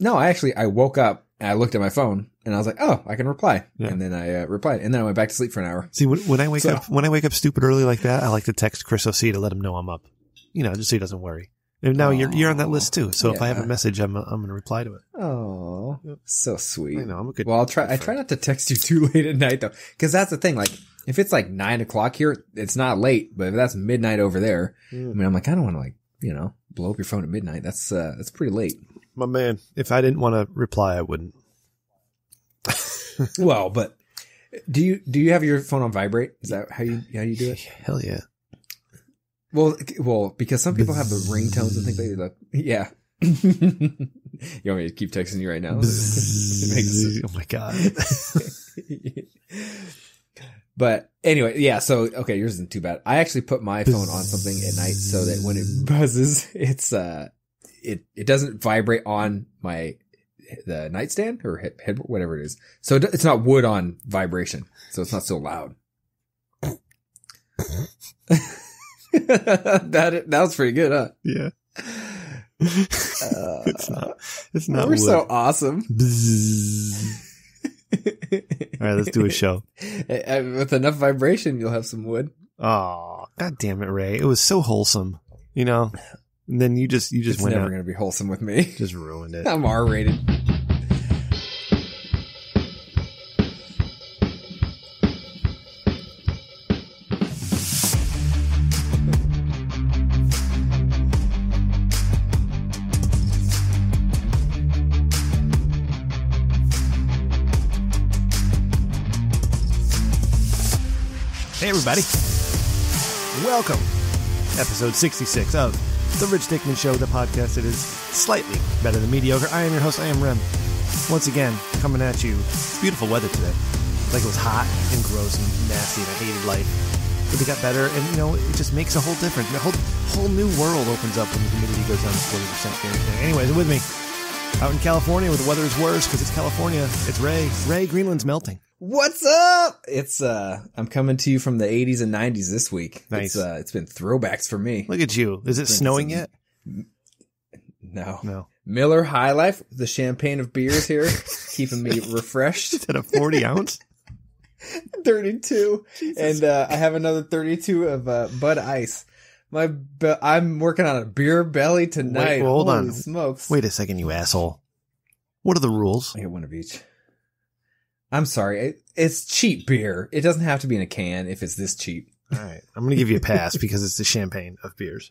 No, I actually I woke up and I looked at my phone and I was like, oh, I can reply, Yeah. and then I uh, replied, and then I went back to sleep for an hour. See, when, when I wake So- up, when I wake up stupid early like that, I like to text Chris OC to let him know I'm up. You know, just so he doesn't worry. And now you're you're on that list too. So if I have a message, I'm I'm going to reply to it. Oh, so sweet. I know I'm a good. Well, I'll try. I try not to text you too late at night though, because that's the thing. Like, if it's like nine o'clock here, it's not late. But if that's midnight over there, I Mm. mean, I'm like, I don't want to like, you know, blow up your phone at midnight. That's uh, that's pretty late. My man, if I didn't want to reply, I wouldn't. well, but do you do you have your phone on vibrate? Is that how you how you do it? Hell yeah. Well, well, because some people have the ringtones and things like that. Yeah. you want me to keep texting you right now? It makes- oh my god. but anyway, yeah. So okay, yours isn't too bad. I actually put my phone on something at night so that when it buzzes, it's uh, it it doesn't vibrate on my the nightstand or head, whatever it is. So it- it's not wood on vibration, so it's not so loud. that that was pretty good, huh? Yeah. Uh, it's not. It's not. we're wood. so awesome. All right, let's do a show. Uh, With enough vibration, you'll have some wood. Oh, god damn it, Ray! It was so wholesome, you know. And then you just you just It's went never out, going to be wholesome with me. just ruined it. I'm R rated. Hey, everybody. Welcome. Episode 66 of The Rich Dickman Show, the podcast that is slightly better than mediocre. I am your host, I am Rem. Once again, coming at you. It's beautiful weather today. Like it was hot and gross and nasty and I hated life. But it got better and, you know, it just makes a whole difference. A whole, whole new world opens up when the humidity goes down to 40% here. Anyways, with me. Out in California where the weather is worse because it's California. It's Ray. Ray, Greenland's melting. What's up? It's uh, I'm coming to you from the 80s and 90s this week. Nice. It's uh, it's been throwbacks for me. Look at you. Is it snowing some- yet? No, No. Miller High Life, the champagne of beers here, keeping me refreshed. Is that a 40 ounce? 32, and uh, I have another 32 of uh, Bud Ice. My, be- I'm working on a beer belly tonight. Wait, hold Holy on. smokes! Wait a second, you asshole. What are the rules? I get one of each. I'm sorry. It, it's cheap beer. It doesn't have to be in a can if it's this cheap. All right. I'm going to give you a pass because it's the champagne of beers.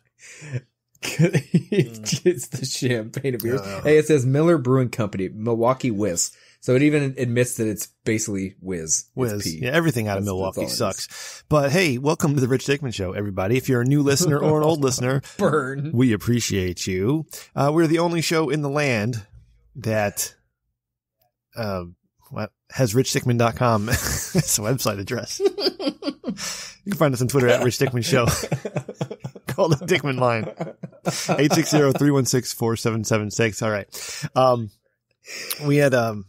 it's the champagne of beers. Uh. hey, it says Miller Brewing Company, Milwaukee Whiz. So it even admits that it's basically whiz. Whiz. Yeah, everything out of That's- Milwaukee that's sucks. But hey, welcome to the Rich Dickman Show, everybody. If you're a new listener or an old listener, Burn. we appreciate you. Uh, we're the only show in the land that uh, what has richdickman.com as a website address. you can find us on Twitter at Rich Dickman Show. Call the Dickman line. 860-316-4776. All right. Um, we had, um,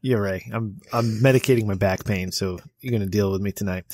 yeah, Ray, I'm, I'm medicating my back pain. So you're going to deal with me tonight.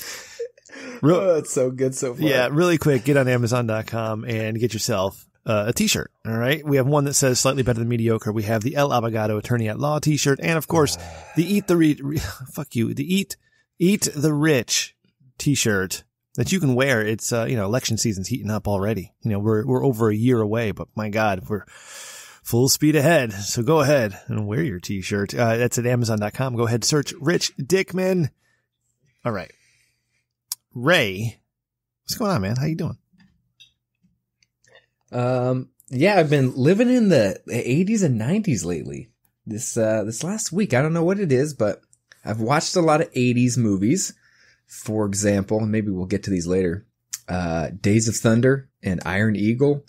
Real, Oh, it's so good so far. yeah, really quick, get on Amazon.com and get yourself uh, a t-shirt. All right. We have one that says slightly better than mediocre. We have the El Abogado attorney at law t-shirt. And of course, the eat the re- re- fuck you, the eat, eat the rich t-shirt that you can wear. It's, uh, you know, election season's heating up already. You know, we're, we're over a year away, but my God, we're full speed ahead. So go ahead and wear your t-shirt. Uh, that's at Amazon.com. Go ahead, search Rich Dickman. All right. Ray, what's going on, man? How you doing? Um, yeah, I've been living in the 80s and 90s lately. This, uh, this last week, I don't know what it is, but I've watched a lot of 80s movies. For example, maybe we'll get to these later. Uh, Days of Thunder and Iron Eagle.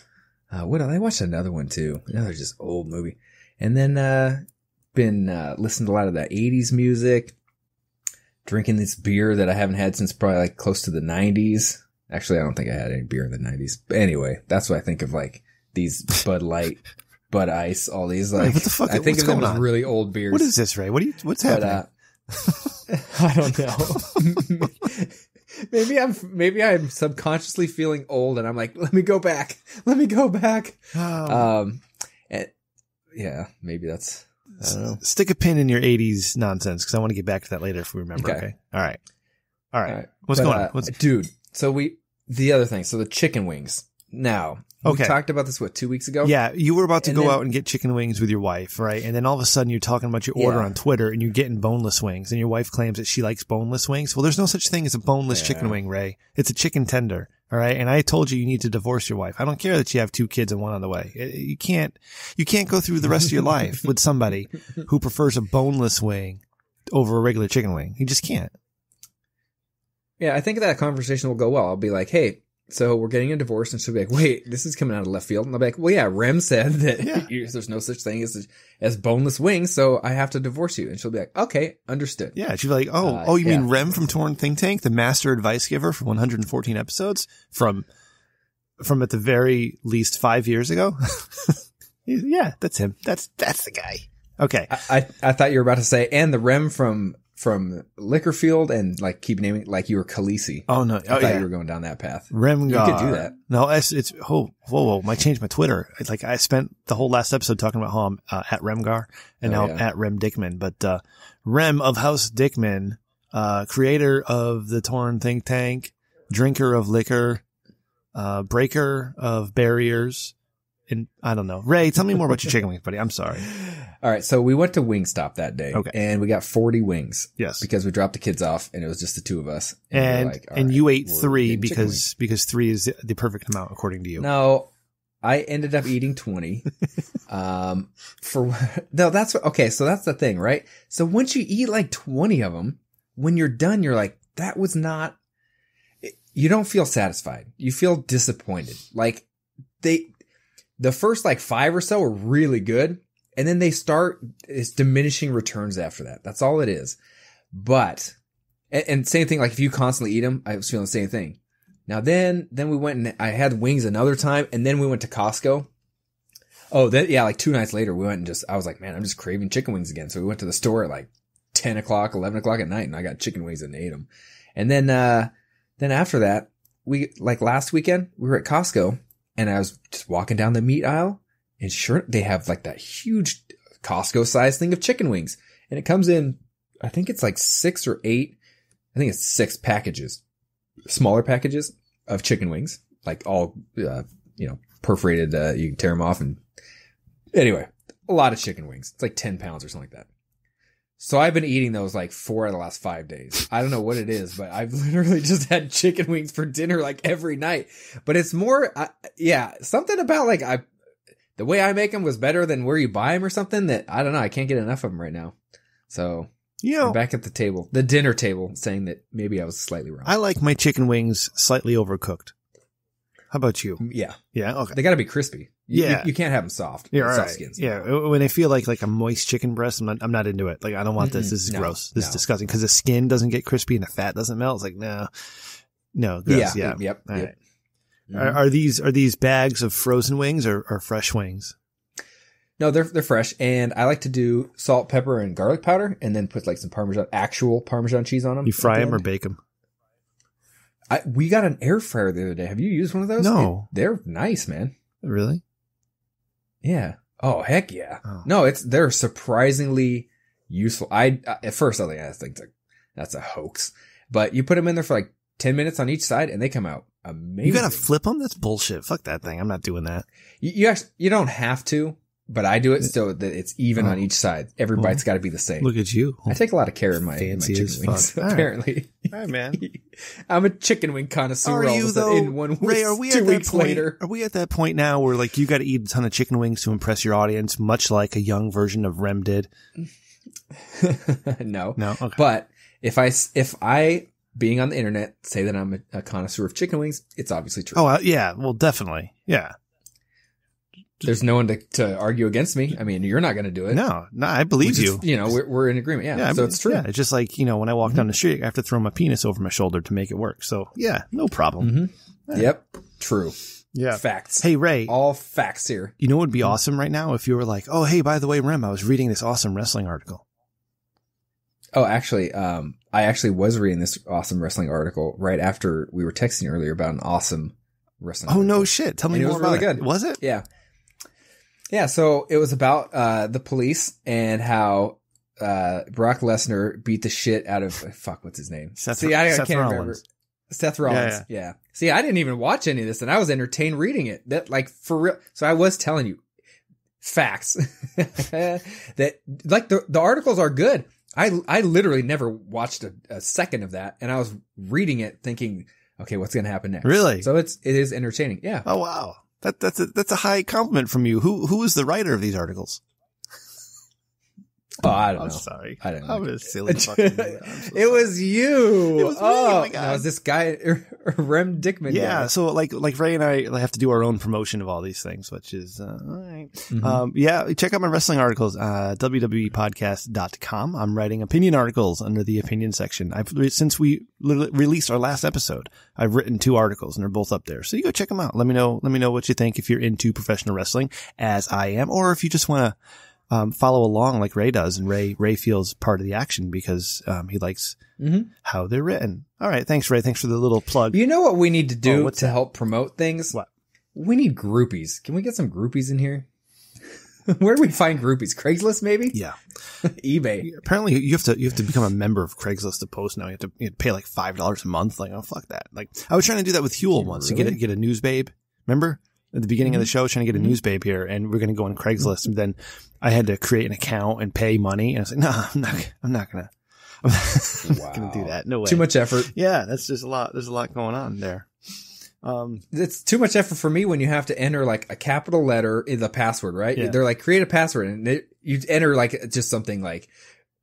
Uh, what I watched another one too. Another just old movie. And then, uh, been, uh, listening to a lot of that 80s music. Drinking this beer that I haven't had since probably like close to the 90s. Actually, I don't think I had any beer in the 90s. But anyway, that's what I think of like these Bud Light, Bud Ice, all these like. What the fuck- I think what's of them as really old beers. What is this, Ray? What are you, what's But, happening? uh, I don't know. maybe I'm maybe I'm subconsciously feeling old, and I'm like, let me go back, let me go back. Oh, Um, and yeah, maybe that's I S- don't know. Stick a pin in your 80s nonsense because I want to get back to that later if we remember. Okay. Okay. All right. All right. All right. What's But, going uh, on? What's, dude? So we the other thing. So the chicken wings. Now Okay. we talked about this what two weeks ago. yeah, you were about to And go then- out and get chicken wings with your wife, right? And then all of a sudden you're talking about your order Yeah. on Twitter and you're getting boneless wings and your wife claims that she likes boneless wings. Well, there's no such thing as a boneless chicken wing, Ray. It's a chicken tender. All right. And I told you you need to divorce your wife. I don't care that you have two kids and one on the way. Eh, you can't, you can't go through the rest of your life with somebody who prefers a boneless wing over a regular chicken wing. You just can't. Yeah, I think that conversation will go well. I'll be like, hey, so we're getting a divorce, and she'll be like, wait, this is coming out of left field, and I'll be like, well, yeah, Rem said that Yeah. there's no such thing as as boneless wings, so I have to divorce you, and she'll be like, okay, understood. Yeah, she'll be like, "Oh, Uh, oh, you mean. Rem from Torn Think Tank, the master advice giver for 114 episodes from from at the very least five years ago." yeah, that's him. That's that's the guy. Okay, I, I I thought you were about to say, and the Rem from from Liquorfield, and like keep naming like you were Khaleesi. oh no, I oh thought yeah, you were going down that path. Rem. You could do that. No, it's it's oh whoa whoa. I changed my Twitter. It's like I spent the whole last episode talking about how I'm uh, at Remgar and Oh, now yeah. I'm at Rem Dickman, but uh, Rem of House Dickman, uh, creator of the Torn Think Tank, drinker of liquor, uh, breaker of barriers. And I don't know. Ray, tell me more about your chicken wings, buddy. I'm sorry. All right, so we went to Wingstop that day, Okay. and we got 40 wings Yes. because we dropped the kids off, and it was just the two of us. were And like, and right, you ate three getting chicken wings. because because three is the, the perfect amount according to you. No, I ended up eating 20. um, for, no, that's, what- okay, so that's the thing, right? So once you eat like 20 of them, when you're done, you're like, that was not, you don't feel satisfied. You feel disappointed. Like they, the first like five or so are really good. And then they start, it's diminishing returns after that. That's all it is. But, and, and same thing, like if you constantly eat them, I was feeling the same thing. Now then, then we went and I had wings another time and then we went to Costco. Oh, then, yeah, like two nights later, we went and just, I was like, man, I'm just craving chicken wings again. So we went to the store at like 10 o'clock, 11 o'clock at night and I got chicken wings and ate them. And then, uh, then after that, we, like last weekend, we were at Costco and I was just walking down the meat aisle and sure, they have like that huge Costco size thing of chicken wings and it comes in, I think it's like six or eight. I think it's six packages, smaller packages of chicken wings, like all, uh, you know, perforated, uh, you can tear them off and anyway, a lot of chicken wings. It's like 10 pounds or something like that. So I've been eating those like four of the last five days. I don't know what it is, but I've literally just had chicken wings for dinner like every night. But it's more, uh, yeah, something about like I, the way I make them was better than where you buy them or something that I don't know. I can't get enough of them right now. So You know, back at the table, the dinner table, saying that maybe I was slightly wrong. I like my chicken wings slightly overcooked. How about you? yeah, Yeah. Okay. they got to be crispy. You, Yeah. you, you can't have them soft. Yeah, soft right. skins. Yeah, when they feel like like a moist chicken breast, I'm not, I'm not into it. Like I don't want this. This is No, gross. This is disgusting because the skin doesn't get crispy and the fat doesn't melt. It's like no, no, gross. yeah, Yeah. yep. All yep. right. Mhm. Are, are these are these bags of frozen wings or, or fresh wings? No, they're they're fresh, and I like to do salt, pepper, and garlic powder, and then put like some parmesan, actual parmesan cheese on them. You fry them or bake them? I, we got an air fryer the other day. Have you used one of those? No. It- they're nice, man. Really? Yeah. Oh heck yeah. Oh. No, it's they're surprisingly useful. I at first I was like, "Ah, I think that's a, that's a hoax, but you put them in there for like ten minutes on each side, and they come out amazing. You gotta flip them? That's bullshit. Fuck that thing. I'm not doing that. You, you actually you don't have to, but I do it so that it's even on Oh. each side. Every Oh. bite's got to be the same. Look at you. I take a lot of care in my, in my chicken wings. fuck. Apparently, All right, man. I'm a chicken wing connoisseur. Are you though? In one week, Ray, are we two at that weeks point? later? Are we at that point now where like you got to eat a ton of chicken wings to impress your audience, much like a young version of Rem did? no, No. Okay. but if I if I being on the internet say that I'm a, a connoisseur of chicken wings, it's obviously true. oh uh, yeah. Well, definitely. Yeah. There's no one to, to argue against me. I mean, you're not going to do it. No. No. I believe you. You know, we're, we're in agreement. Yeah. Yeah, I so mean, it's true. Yeah, it's just like you know when I walk down the street, I have to throw my penis over my shoulder to make it work. So yeah, no problem. hmm Yep. True. Yeah. Facts. Hey Ray, All facts here. you know what would be awesome right now if you were like, oh hey, by the way, Rem, I was reading this awesome wrestling article. Oh, actually, um, I actually was reading this awesome wrestling article right after we were texting earlier about an awesome wrestling. Oh no shit! Tell me And it more was really about it. good. Was it? Yeah. Yeah, so it was about uh the police and how uh Brock Lesnar beat the shit out of fuck what's his name? Seth- See, I, I can't remember. Rollins. Seth Rollins. Yeah, See, I didn't even watch any of this and I was entertained reading it. That like for real. So I was telling you facts that like the the articles are good. I I literally never watched a, a second of that and I was reading it thinking, okay, what's going to happen next? Really? So it's it is entertaining. Yeah. Oh wow, that that's a that's a high compliment from you. Who who is the writer of these articles? Oh, I don't I'm know. sorry. I don't know. I'm a silly fucking. So it was you. It was me, oh, oh my God. no, it was this guy, Rem Dickman. Yeah, guy. so like like Ray and I have to do our own promotion of all these things, which is uh, all right. Mhm. Um, yeah, check out my wrestling articles, uh, www.podcast.com. I'm writing opinion articles under the opinion section. I've since we li- released our last episode, I've written two articles and they're both up there. So you go check them out. Let me know. Let me know what you think if you're into professional wrestling, as I am, or if you just want to. Um, follow along like Ray does, and Ray Ray feels part of the action because um, he likes Mhm. how they're written. All right, thanks Ray. Thanks for the little plug. You know what we need to Oh, do what's to that? help promote things? What? We need groupies. Can we get some groupies in here? Where do we find groupies? Craigslist, maybe? Yeah. eBay. apparently you have to you have to become a member of Craigslist to post now. You have to, you have to pay like five dollars a month. Like oh fuck that. Like I was trying to do that with Huel once to get a, Really? get a news babe. Remember at the beginning of the Mhm. show, I was trying to get a Mhm. news babe here, and we're going to go on Craigslist. And then I had to create an account and pay money. And I was like, no, I'm not. I'm not gonna. I'm not gonna do that. No way. Too much effort. Yeah, that's just a lot. There's a lot going on there. Um, It's too much effort for me when you have to enter like a capital letter in the password, right? Yeah. They're like create a password and it, you enter like just something like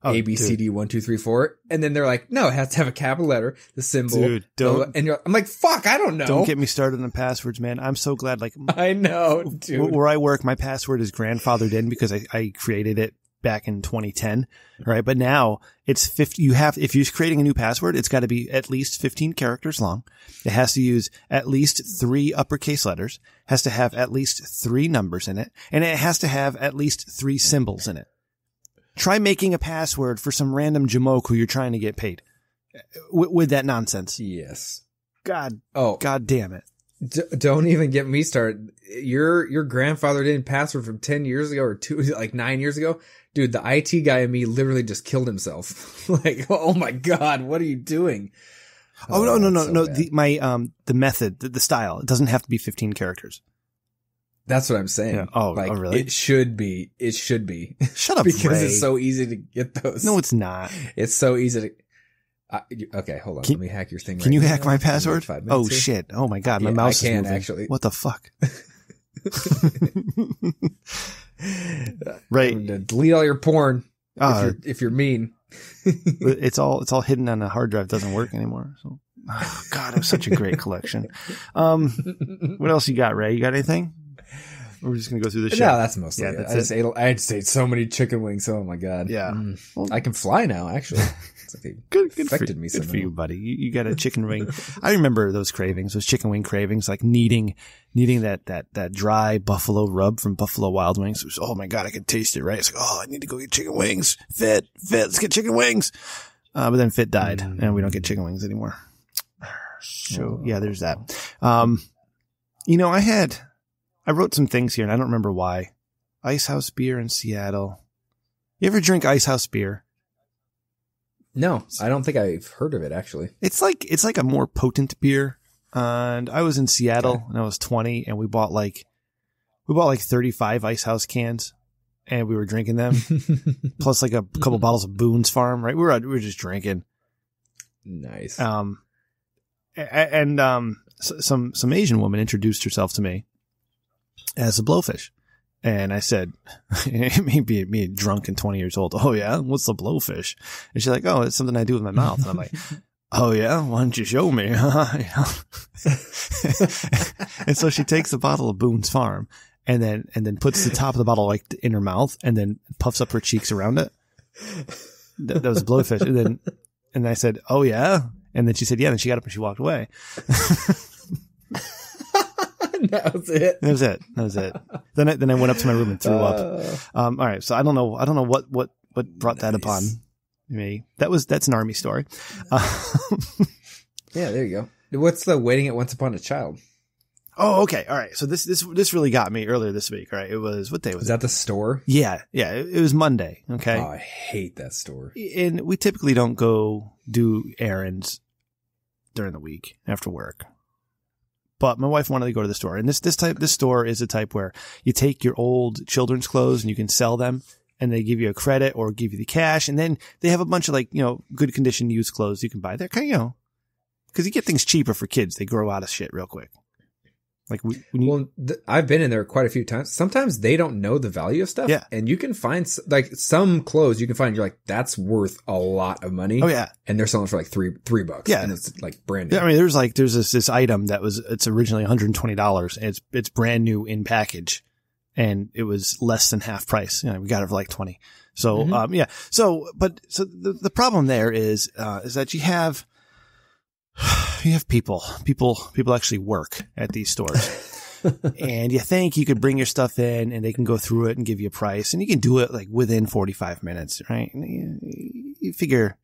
oh, A B C dude. D one two three four, and then they're like, no, it has to have a capital letter, the symbol, Dude, don't and you're, I'm like, fuck, I don't know. don't get me started on the passwords, man. I'm so glad. Like I know, dude. Where I work, my password is grandfathered in because I, I created it back in 2010, right? But now it's 50, you have, if you're creating a new password, it's got to be at least 15 characters long. It has to use at least three uppercase letters, has to have at least three numbers in it, and it has to have at least three symbols in it. Try making a password for some random jamoke who you're trying to get paid with, with that nonsense. Yes. God, Oh, God damn it. D- don't even get me started. Your your grandfather didn't password from ten years ago or two, like nine years ago, dude. The IT guy and me literally just killed himself. like, oh my god, what are you doing? Oh, no, no, no, so no. bad. The, my, um, the method, the, the style, it doesn't have to be 15 characters. That's what I'm saying. Yeah. Oh, like oh, really? it should be. It should be Shut up, because Ray. it's so easy to get those. no, it's not. it's so easy to. Uh, okay, hold on. Can- Let me hack your thing. Can right you now. hack my password? five Oh here. shit! Oh my god, my Yeah, mouse I is can, moving. actually. What the fuck? right. Delete all your porn if, Uh, you're, if you're mean. it's all it's all hidden on a hard drive. Doesn't work anymore. So, oh, God, it was such a great collection. Um, what else you got, Ray? You got anything? We're just gonna go through the No, show. that's mostly Yeah, it. that's I just ate. a- I just ate so many chicken wings. Oh my god. Yeah. Mm. Well- I can fly now. Actually, it's like they Good, good for, me good for you, buddy. You, you got a chicken wing. I remember those cravings, those chicken wing cravings, like needing, needing that, that, that dry buffalo rub from Buffalo Wild Wings. It was, oh my God, I can taste it, right? It's like, oh, I need to go get chicken wings. Fit, fit, let's get chicken wings. Uh, but then Fit died Mm. and we don't get chicken wings anymore. So yeah, there's that. Um, you know, I had, I wrote some things here and I don't remember why. Ice House beer in Seattle. You ever drink Ice House beer? No, I don't think I've heard of it actually. It's like it's like a more potent beer. And I was in Seattle and I was 20 and we bought like we bought like 35 Ice House cans and we were drinking them plus like a couple bottles of Boone's Farm, right? We were we were just drinking. nice. Um and um some some Asian woman introduced herself to me as a blowfish. And I said, maybe me drunk and 20 years old, oh yeah, what's the blowfish? And she's like, oh, it's something I do with my mouth. And I'm like, oh yeah, why don't you show me? And so she takes a bottle of Boone's Farm and then, and then puts the top of the bottle like in her mouth and then puffs up her cheeks around it. That, that was blowfish. And then, and I said, oh yeah. And then she said, yeah. And she got up and she walked away. that was it. That was it. That was it. Then I, then I went up to my room and threw up. Uh, Um, all right. So I don't know. I don't know what, what, what brought that upon me. That was, that's an army story. Uh, yeah, there you go. What's the waiting at Once Upon a Child? Oh, okay. All right. So this, this, this really got me earlier this week. Right. It was, what day was Was that the store? Yeah. Yeah. It, it was Monday. Okay. Oh, I hate that store. and we typically don't go do errands during the week after work. But my wife wanted to go to the store, and this this type this store is a type where you take your old children's clothes and you can sell them, and they give you a credit or give you the cash, and then they have a bunch of like you know good condition used clothes you can buy. They're kind of you know because you get things cheaper for kids. They grow out of shit real quick. Like we, when you, Well, th- I've been in there quite a few times. Sometimes they don't know the value of stuff. Yeah. And you can find s- like some clothes you can find. You're like, that's worth a lot of money. oh yeah, And they're selling for like three, three bucks. Yeah. And it's like brand new. Yeah, I mean, there's like there's this this item that was it's originally 120 dollars and it's it's brand new in package, and it was less than half price. You know, we got it for like 20. So Mhm. um yeah, so but so the the problem there is uh is that you have you have people people people actually work at these stores. and you think you could bring your stuff in and they can go through it and give you a price and you can do it like within 45 minutes, right? You, you figure,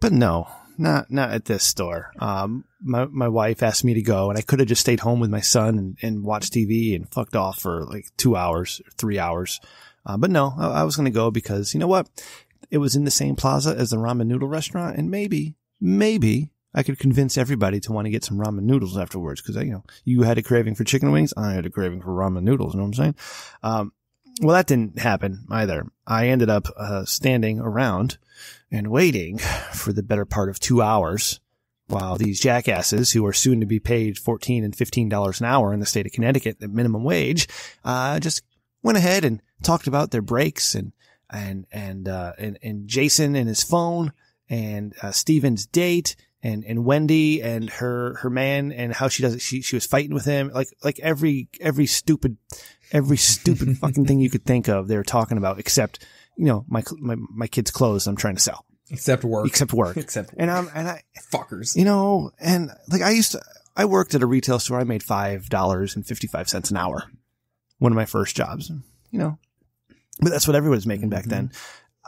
but no, not, not at this store. Um, my, my wife asked me to go and I could have just stayed home with my son and, and watched TV and fucked off for like two hours, three hours. Uh, but no, I, I was going to go because you know what? It was in the same plaza as the ramen noodle restaurant and maybe, maybe I could convince everybody to want to get some ramen noodles afterwards because you know you had a craving for chicken wings, I had a craving for ramen noodles. You know what I'm saying? Um, well, that didn't happen either. I ended up uh, standing around and waiting for the better part of two hours while these jackasses who are soon to be paid 14 and 15 dollars an hour in the state of Connecticut, at minimum wage, uh, just went ahead and talked about their breaks and and and uh, and, and Jason and his phone and uh, Steven's date and and Wendy and her her man and how she does it. She she was fighting with him like like every every stupid every stupid fucking thing you could think of. They were talking about except you know my my my kids' clothes. I'm trying to sell Except work. except work. Except And I'm and I fuckers. you know and like I used to I worked at a retail store. I made five dollars and fifty five cents an hour. One of my first jobs. You know, but that's what everyone was making back mm-hmm. then.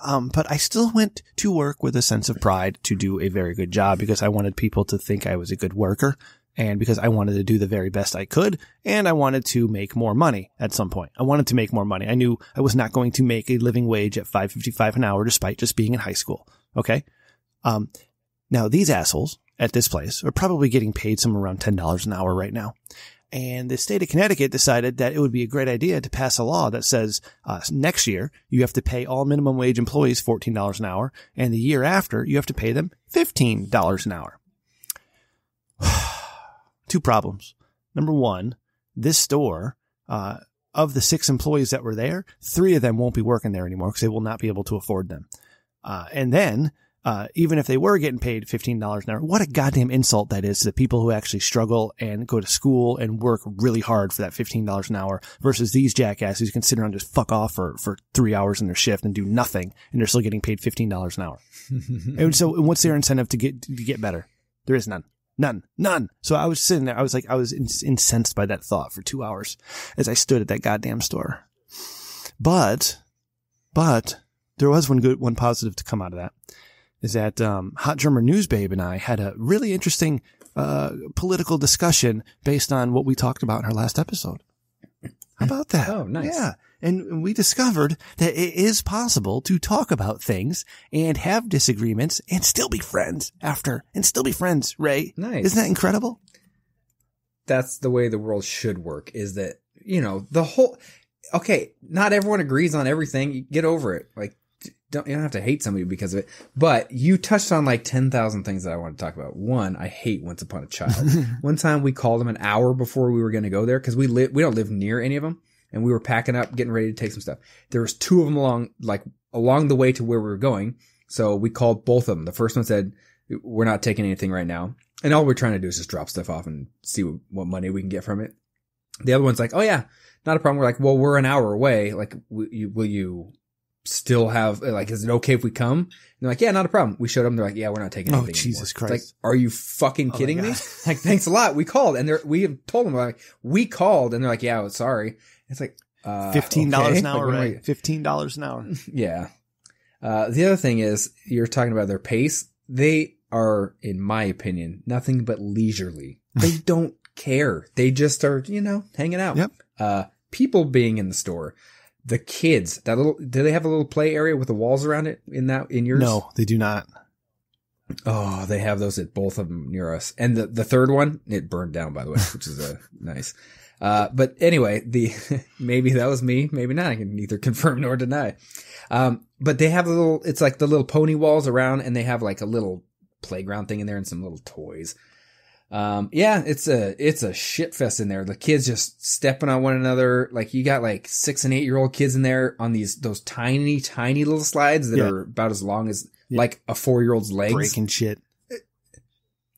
Um, but I still went to work with a sense of pride to do a very good job because I wanted people to think I was a good worker and because I wanted to do the very best I could and I wanted to make more money at some point. I wanted to make more money. I knew I was not going to make a living wage at 555 an hour despite just being in high school. Okay. Um, now these assholes at this place are probably getting paid somewhere around $10 an hour right now. And the state of Connecticut decided that it would be a great idea to pass a law that says uh, next year you have to pay all minimum wage employees $14 an hour, and the year after you have to pay them $15 an hour. Two problems. Number one, this store, uh, of the six employees that were there, three of them won't be working there anymore because they will not be able to afford them. Uh, and then, uh, even if they were getting paid $15 an hour, what a goddamn insult that is to the people who actually struggle and go to school and work really hard for that $15 an hour versus these jackasses who can sit around and just fuck off for, for three hours in their shift and do nothing and they're still getting paid $15 an hour. and so what's their incentive to get, to get better? There is none. None. None. So I was sitting there. I was like, I was incensed by that thought for two hours as I stood at that goddamn store. But, but there was one good, one positive to come out of that is that, um, Hot Drummer Newsbabe and I had a really interesting, uh, political discussion based on what we talked about in our last episode. How about that? Oh, nice. Yeah. And we discovered that it is possible to talk about things and have disagreements and still be friends after and still be friends, Ray. Nice. Isn't that incredible? That's the way the world should work is that, you know, the whole, okay, not everyone agrees on everything. You get over it. Like, don't, you don't have to hate somebody because of it. But you touched on like 10,000 things that I want to talk about. One, I hate Once Upon a Child. One time we called them an hour before we were going to go there because we live, we don't live near any of them. And we were packing up, getting ready to take some stuff. There was two of them along, like along the way to where we were going. So we called both of them. The first one said, we're not taking anything right now. And all we're trying to do is just drop stuff off and see what, what money we can get from it. The other one's like, oh yeah, not a problem. We're like, well, we're an hour away. Like, will you, will you still have, like, is it okay if we come? And they're like, yeah, not a problem. We showed them. They're like, yeah, we're not taking Oh, anything. Jesus anymore. It's Christ. like, are you fucking Oh kidding me? Like, thanks a lot. We called and they're, we have told them like, we called and they're like, yeah, sorry. It's like, uh, Fifteen dollars okay. an hour, Like, what am I- Ray. Fifteen dollars an hour. yeah. Uh, the other thing is you're talking about their pace. They are, in my opinion, nothing but leisurely. They don't care. They just are, you know, hanging out. Yep. Uh, people being in the store, the kids, that little, do they have a little play area with the walls around it in that, in yours? No, they do not. Oh, they have those at both of them near us. And the, the third one, it burned down, by the way, which is a nice. Uh, but anyway, the, maybe that was me, maybe not. I can neither confirm nor deny. Um, but they have a little, it's like the little pony walls around and they have like a little playground thing in there and some little toys. Um, yeah, it's a, it's a shit fest in there. The kids just stepping on one another. Like you got like six and eight year old kids in there on these, those tiny, tiny little slides that Yeah. are about as long as Yeah. like a four year old's legs. Breaking shit.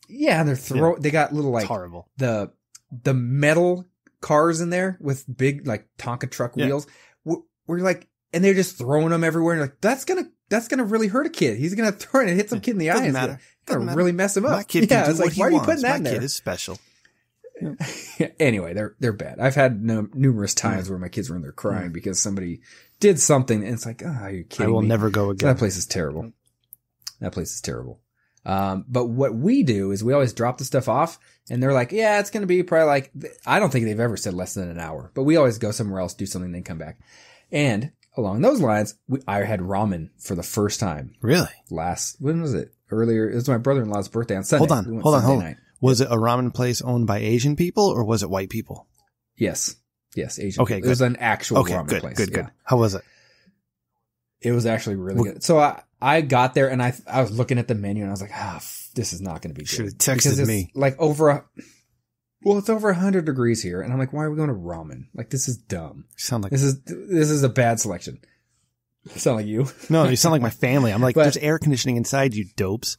Yeah, and they're throw. They got little It's like horrible. the the metal cars in there with big like Tonka truck Yeah. wheels. We're, we're like, and they're just throwing them everywhere. And you're like, that's gonna that's gonna really hurt a kid. He's gonna throw it and hit some kid in the eye. Doesn't It's matter. Gonna, Doesn't really mess him up. My kid yeah, can do like, what he why are you putting that My in there? kid is special. anyway, they're they're bad. I've had no, numerous times where my kids were in there crying because somebody did something, and it's like, oh, are you I will me? never go again. That place is terrible. That place is terrible. Um, but what we do is we always drop the stuff off and they're like, yeah, it's going to be probably like, I don't think they've ever said less than an hour, but we always go somewhere else, do something, then come back. And along those lines, we, I had ramen for the first time Really? last, when was it? Earlier, it was my brother-in-law's birthday on Sunday. Hold on, We hold on, Sunday hold on. night. Was it a ramen place owned by Asian people or was it white people? Yes. Yes. Asian. Okay, people. It was an actual Okay, ramen good, place. good, yeah. good. How was it? It was actually really Well- good. So I, I got there and I, I was looking at the menu and I was like, ah, f- this is not going to be good. Should've texted me. Like over a, well, it's over hundred degrees here. And I'm like, why are we going to ramen? Like, this is dumb. You sound like This is, this is a bad selection. Sound like you? no, you sound like my family. I'm like, But- there's air conditioning inside you, dopes.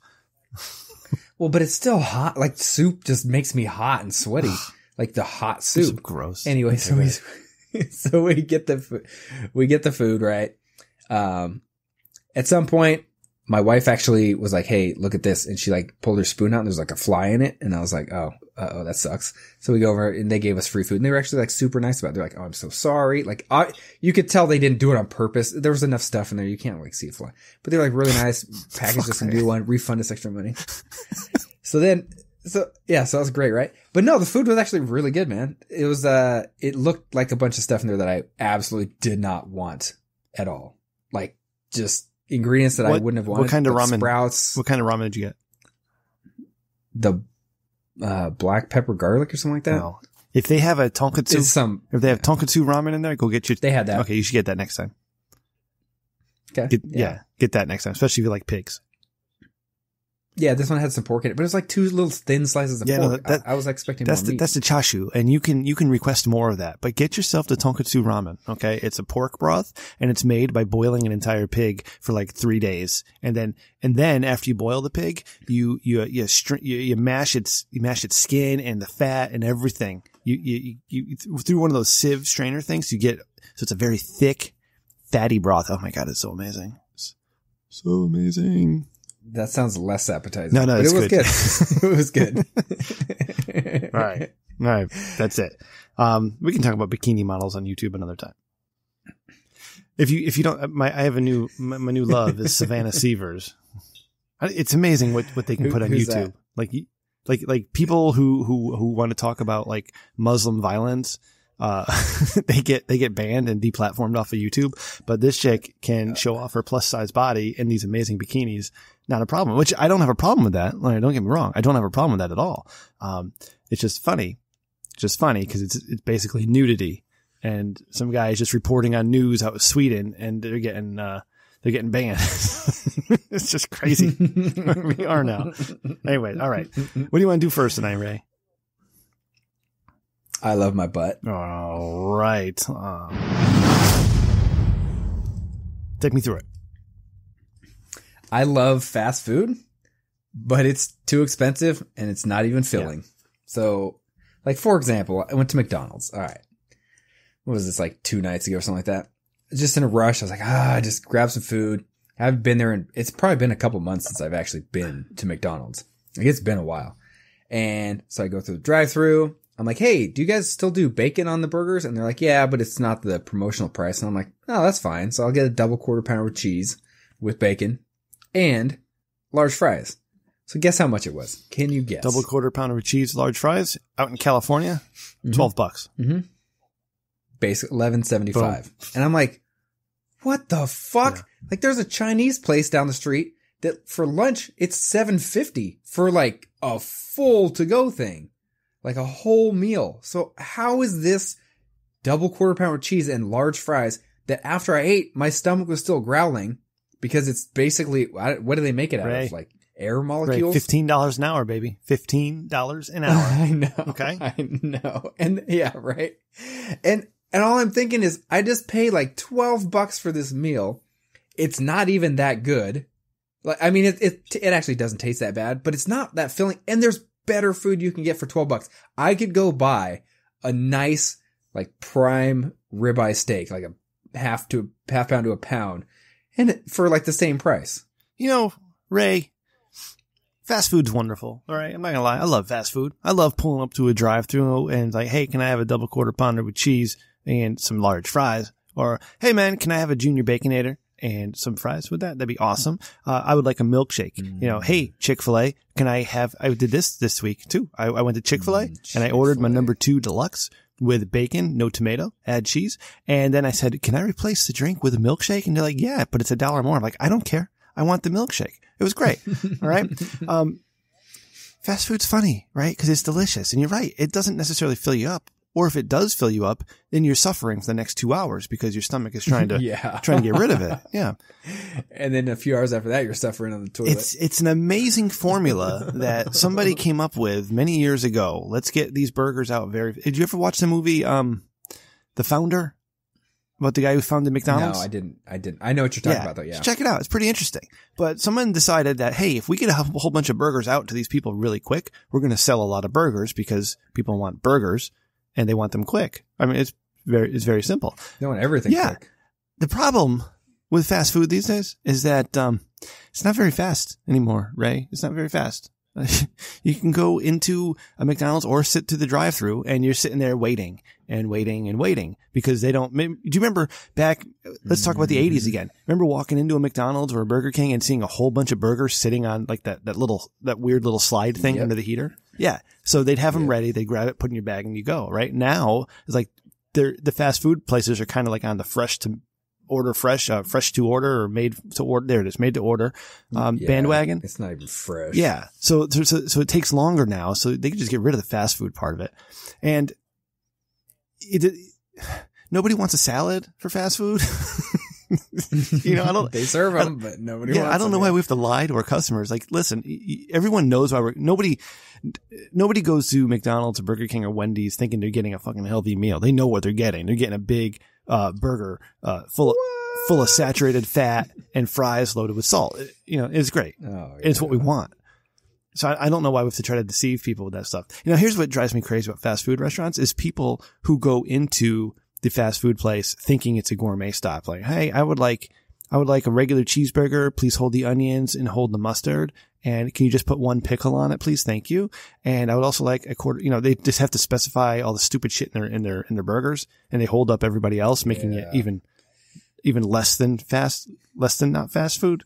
Well, but it's still hot. Like soup just makes me hot and sweaty. like the hot This soup. gross. Anyway, so we, so we get the, we get the food, right? Um, at some point, my wife actually was like, Hey, look at this. And she like pulled her spoon out and there's like a fly in it. And I was like, Oh, oh, that sucks. So we go over and they gave us free food and they were actually like super nice about it. They're like, Oh, I'm so sorry. Like, I, you could tell they didn't do it on purpose. There was enough stuff in there. You can't like see a fly, but they're like really nice, packaged us a new one, refund us extra money. so then, so yeah, so that was great, right? But no, the food was actually really good, man. It was, uh, it looked like a bunch of stuff in there that I absolutely did not want at all. Like just ingredients that I wouldn't have wanted. what kind of ramen? Sprouts, what kind of ramen did you get? the, uh, black pepper garlic or something like that. No. If they have a tonkatsu, It's some, if they have tonkatsu ramen in there, go get your. they had that. Okay, you should get that next time. Okay. Get, yeah. get that next time, especially if you like pigs. Yeah, this one had some pork in it, but it's like two little thin slices of Yeah, pork. that- I, I was expecting That's more the, meat. that's the chashu, and you can you can request more of that. But get yourself the tonkatsu ramen. Okay, it's a pork broth, and it's made by boiling an entire pig for like three days, and then and then after you boil the pig, you you you you, you mash its you mash its skin and the fat and everything. You you you, you through one of those sieve strainer things, you get so it's a very thick, fatty broth. Oh my god, it's so amazing, so amazing. That sounds less appetizing. No, no, but it's it was good. good. it was good. All right. All right. That's it. Um, we can talk about bikini models on YouTube another time. If you, if you don't, my, I have a new, my, my new love is Savannah Severs. It's amazing what, what they can Who- put on YouTube. that? Like, like, like people who, who, who want to talk about like Muslim violence, uh, they get, they get banned and deplatformed off of YouTube. But this chick can show off her plus size body in these amazing bikinis. Not a problem, which I don't have a problem with that. Like, don't get me wrong. I don't have a problem with that at all. Um, it's just funny, just funny because it's, it's basically nudity and some guy is just reporting on news out of Sweden and they're getting, uh, they're getting banned. it's just crazy we are now. Anyway, all right. What do you want to do first tonight, Ray? I love my butt. All right. Um, take me through it. I love fast food, but it's too expensive and it's not even filling. So, like for example, I went to McDonald's. All right, what was this like two nights ago or something like that? Just in a rush, I was like, ah, just grab some food. I've been there and it's probably been a couple months since I've actually been to McDonald's. Like it's been a while. And so I go through the drive through. I'm like, hey, do you guys still do bacon on the burgers? And they're like, yeah, but it's not the promotional price. And I'm like, oh, that's fine. So I'll get a double quarter pounder with cheese with bacon and large fries. So guess how much it was? Can you guess? Double quarter pounder with cheese, large fries, out in California, Mhm. 12 bucks. Mm-hmm. Basic eleven seventy five, and I'm like, what the fuck? Yeah. Like, there's a Chinese place down the street that for lunch it's seven fifty for like a full to go thing, like a whole meal. So how is this double quarter pounder with cheese and large fries that after I ate my stomach was still growling because it's basically what do they make it out Ray. of? Like air molecules. $15 an hour, baby. $15 an hour. I know. Okay. I know. And yeah, right. And and all I'm thinking is I just pay like 12 bucks for this meal. It's not even that good. Like I mean it it it actually doesn't taste that bad, but it's not that filling and there's better food you can get for 12 bucks. I could go buy a nice like prime ribeye steak, like a half to half pound to a pound and for like the same price. You know, Ray, fast food's wonderful. All right. I'm not gonna lie. I love fast food. I love pulling up to a drive through and like, hey, can I have a double quarter pounder with cheese and some large fries? Or, hey man, can I have a junior baconator and some fries with that? That'd be awesome. Uh, I would like a milkshake. You know, hey, Chick-fil-A, can I have, I did this this week too. I, I went to Chick-fil-A Mm, and I ordered my number two deluxe with bacon, no tomato, add cheese. And then I said, can I replace the drink with a milkshake? And they're like, yeah, but it's a dollar more. I'm like, I don't care. I want the milkshake. It was great. All right. Um, fast food's funny, right? Because it's delicious. And you're right. It doesn't necessarily fill you up. Or if it does fill you up, then you're suffering for the next two hours because your stomach is trying to yeah. trying to get rid of it. Yeah. And then a few hours after that, you're suffering on the toilet. It's it's an amazing formula that somebody came up with many years ago. Let's get these burgers out very did you ever watch the movie um The Founder? About the guy who founded McDonald's? No, I didn't. I didn't. I know what you're talking yeah. about, though. Yeah. Check it out. It's pretty interesting. But someone decided that, hey, if we get a whole bunch of burgers out to these people really quick, we're going to sell a lot of burgers because people want burgers and they want them quick. I mean, it's very, it's very simple. They want everything Yeah. quick. The problem with fast food these days is that, um, it's not very fast anymore, Ray. It's not very fast. you can go into a McDonald's or sit to the drive through and you're sitting there waiting and waiting and waiting because they don't, do you remember back, let's talk about the Mm-hmm. eighties again. Remember walking into a McDonald's or a Burger King and seeing a whole bunch of burgers sitting on like that, that little, that weird little slide thing Yep. under the heater? Yeah. So they'd have them ready. They grab it, put it in your bag and you go, right? Now it's like they're, the fast food places are kind of like on the fresh to order fresh, uh, fresh to order or made to order. There it is, made to order, um, Yeah. bandwagon. It's not even fresh. Yeah. So, so, so it takes longer now. So they can just get rid of the fast food part of it. And it, it nobody wants a salad for fast food. you know, I don't, they serve them, but nobody. yeah, wants I don't know them why we have to lie to our customers. Like, listen, everyone knows why we're, nobody, nobody goes to McDonald's or Burger King or Wendy's thinking they're getting a fucking healthy meal. They know what they're getting. They're getting a big, uh, burger, uh, full of, full of saturated fat and fries loaded with salt. It- you know, it's great. Oh, It's what we want. So I, I don't know why we have to try to deceive people with that stuff. You know, here's what drives me crazy about fast food restaurants is people who go into the fast food place thinking it's a gourmet stop. Like, hey, I would like, I would like a regular cheeseburger. Please hold the onions and hold the mustard. And can you just put one pickle on it, please? Thank you. And I would also like a quarter, you know, they just have to specify all the stupid shit in their, in their, in their burgers and they hold up everybody else, making it even, even less than fast, less than not fast food.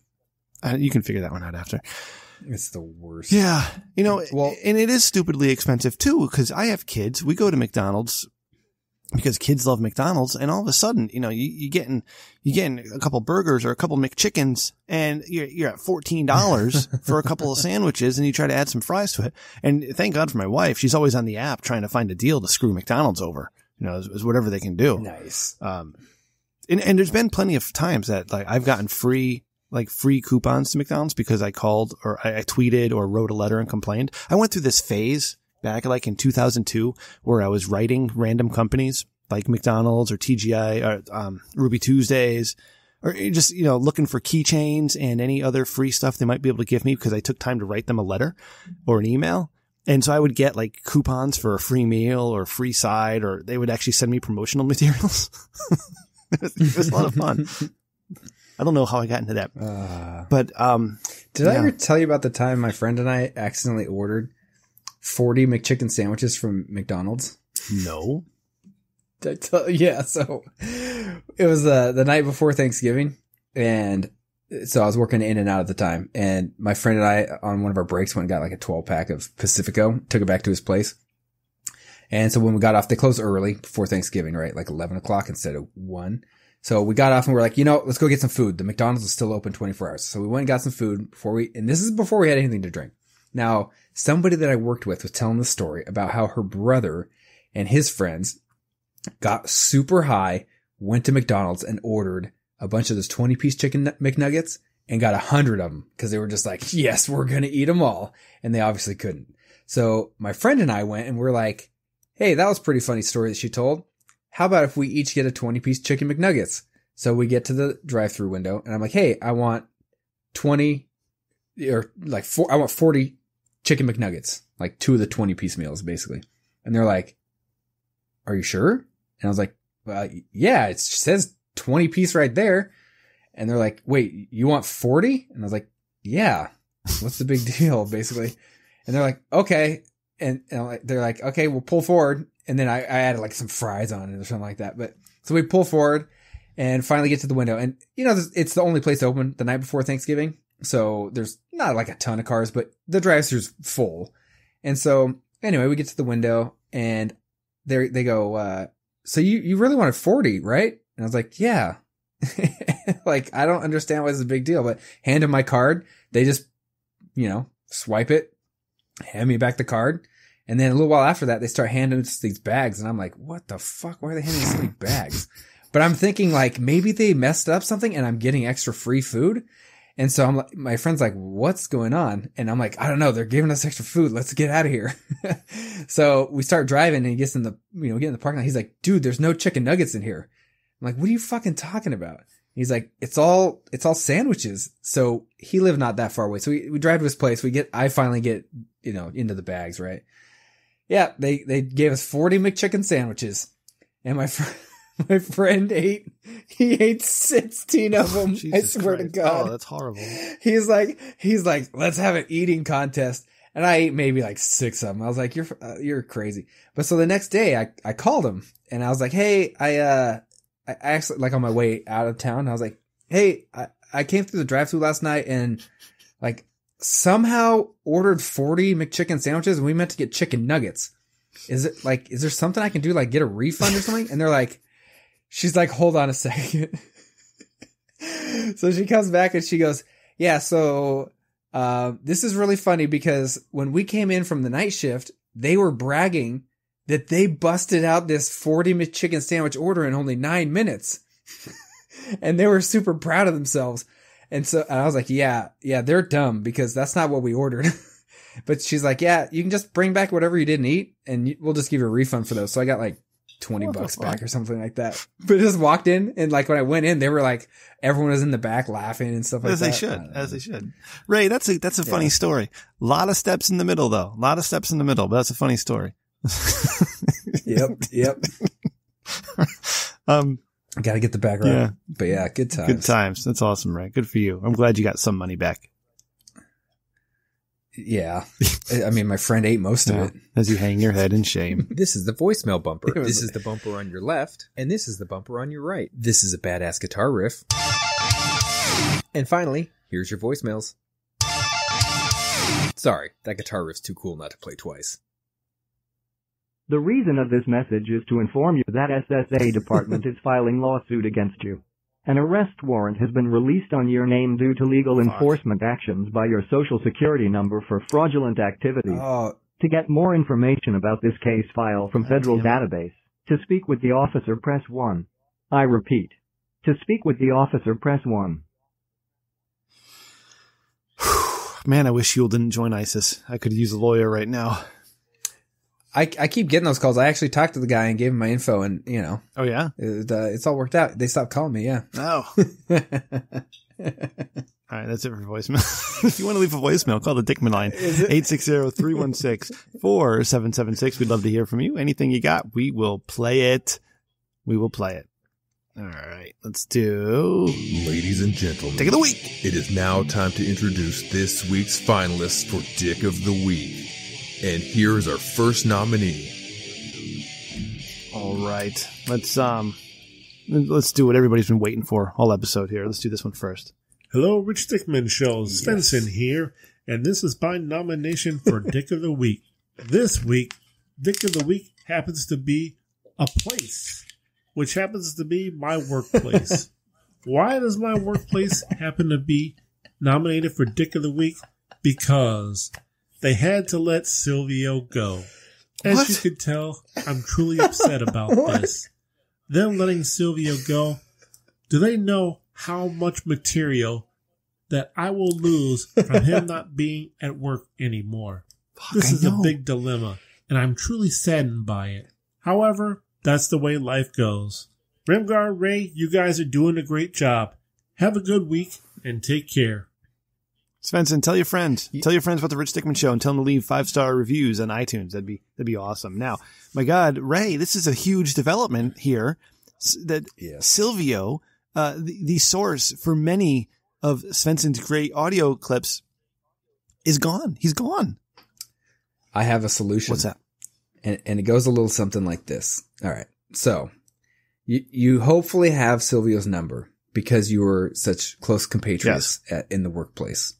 Uh, you can figure that one out after. It's the worst. Yeah. You know, Well- and it is stupidly expensive too, because I have kids. We go to McDonald's because kids love McDonald's and all of a sudden, you know, you, you getting, you getting a couple burgers or a couple McChickens and you're, you're at $14 for a couple of sandwiches and you try to add some fries to it. And thank God for my wife. She's always on the app trying to find a deal to screw McDonald's over, you know, is, whatever they can do. Nice. Um, and, and there's been plenty of times that like I've gotten free, like free coupons to McDonald's because I called or I, I tweeted or wrote a letter and complained. I went through this phase back like in 2002 where I was writing random companies like McDonald's or TGI or um, Ruby Tuesdays or just, you know, looking for keychains and any other free stuff they might be able to give me because I took time to write them a letter or an email. And so I would get like coupons for a free meal or a free side, or they would actually send me promotional materials. it, was, it was a lot of fun. I don't know how I got into that, Uh, but um, did I ever tell you about the time my friend and I accidentally ordered 40 McChicken sandwiches from McDonald's? no. Yeah, so it was uh, the night before Thanksgiving, and so I was working In-N-Out at the time and my friend and I on one of our breaks went and got like a 12 pack of Pacifico, took it back to his place. And so when we got off, they closed early before Thanksgiving, right? Like 11 o'clock instead of one. So we got off and we're like, you know, let's go get some food. The McDonald's is still open 24 hours. So we went and got some food before we, and this is before we had anything to drink. Now, somebody that I worked with was telling the story about how her brother and his friends got super high, went to McDonald's and ordered a bunch of those 20 piece chicken McNuggets and got a hundred of them because they were just like, yes, we're going to eat them all. And they obviously couldn't. So my friend and I went and we're like, Hey, that was a pretty funny story that she told. How about if we each get a 20 piece chicken McNuggets? So we get to the drive through window and I'm like, Hey, I want 20 or like four, I want 40 chicken McNuggets, like two of the 20 piece meals basically. And they're like, are you sure? And I was like, well, yeah, it says 20 piece right there. And they're like, wait, you want 40? And I was like, yeah, what's the big deal basically? And they're like, okay. And, and they're like, okay, we'll pull forward. And then I, I added like some fries on it or something like that. But so we pull forward and finally get to the window. And you know, it's the only place open the night before Thanksgiving. So there's not like a ton of cars, but the drive-thru's full. And so anyway, we get to the window and they they go, uh, so you, you really wanted 40, right? And I was like, yeah. like, I don't understand why it's a big deal, but hand them my card. They just, you know, swipe it, hand me back the card. And then a little while after that, they start handing us these bags. And I'm like, what the fuck? Why are they handing us many bags? But I'm thinking like maybe they messed up something and I'm getting extra free food. And so I'm like, my friend's like, what's going on? And I'm like, I don't know. They're giving us extra food. Let's get out of here. so we start driving and he gets in the, you know, get in the parking lot. He's like, dude, there's no chicken nuggets in here. I'm like, what are you fucking talking about? He's like, it's all, it's all sandwiches. So he lived not that far away. So we, we drive to his place. We get, I finally get, you know, into the bags, right? Yeah. They, they gave us 40 McChicken sandwiches and my friend, my friend ate he ate 16 of them i swear Christ. to god. Oh, that's horrible. he's like he's like let's have an eating contest. And i ate maybe like six of them. I was like you're uh, you're crazy. But so the next day i i called him and i was like hey i uh i actually like on my way out of town i was like hey i i came through the drive through last night and like somehow ordered 40 mcchicken sandwiches and we meant to get chicken nuggets. Is it like is there something i can do like get a refund or something? And they're like she's like, hold on a second. so she comes back and she goes, yeah, so, uh, this is really funny because when we came in from the night shift, they were bragging that they busted out this 40 chicken sandwich order in only nine minutes. and they were super proud of themselves. And so and I was like, yeah, yeah, they're dumb because that's not what we ordered. but she's like, yeah, you can just bring back whatever you didn't eat and we'll just give you a refund for those. So I got like 20 bucks back or something like that. But just walked in and like when I went in, they were like, everyone was in the back laughing and stuff like as that. they should, as they should. Ray, that's a that's a funny story. A lot of steps in the middle, though. A lot of steps in the middle, but that's a funny story. Yep. Yep. um, Got to get the background. Yeah. But yeah, good times. good times. That's awesome, Ray. Good for you. I'm glad you got some money back Yeah. I mean, my friend ate most Yeah. of it. as you hang your head in shame. This is the voicemail bumper. This is the bumper on your left, and this is the bumper on your right. This is a badass guitar riff. And finally, here's your voicemails. Sorry, that guitar riff's too cool not to play twice. The reason of this message is to inform you that SSA department is filing lawsuit against you. An arrest warrant has been released on your name due to legal Fuck. enforcement actions by your social security number for fraudulent activities. Oh, To get more information about this case, file from federal database. To speak with the officer, press 1. I repeat. To speak with the officer, press 1. Man, I wish Yule didn't join ISIS. I could use a lawyer right now. I, I keep getting those calls. I actually talked to the guy and gave him my info and, you know, Oh yeah. it, uh, it's all worked out. They stopped calling me. Yeah. Oh. All right, that's it for voicemail. if you want to leave a voicemail, call the Dickman line, 860-316-4776. We'd love to hear from you. Anything you got, we will play it. We will play it. All right, let's do Ladies and gentlemen, Dick of the Week. it is now time to introduce this week's finalists for Dick of the Week. And here is our first nominee. All right, let's um, let's do what everybody's been waiting for all episode here. Let's do this one first. Hello, Rich Dickman Show. Svensson here, and this is my nomination for Dick of the Week. This week, Dick of the Week happens to be a place, which happens to be my workplace. Why does my workplace happen to be nominated for Dick of the Week? Because they had to let Silvio go. As What? you could tell, I'm truly upset about this. Them letting Silvio go, do they know how much material that I will lose from him not being at work anymore? This I is a big dilemma, and I'm truly saddened by it. However, that's the way life goes. Rimgar, Ray, you guys are doing a great job. Have a good week and take care. Svensson, tell your friends. Tell your friends about the Rich Dickman Show and tell them to leave five star reviews on iTunes. That'd be that'd be awesome. Now, my God, Ray, this is a huge development here. That Yes. Silvio, uh, the, the source for many of Svensson's great audio clips, is gone. He's gone. I have a solution. What's that? and, and it goes a little something like this. All right. So you, you hopefully have Silvio's number because you were such close compatriots at, in the workplace.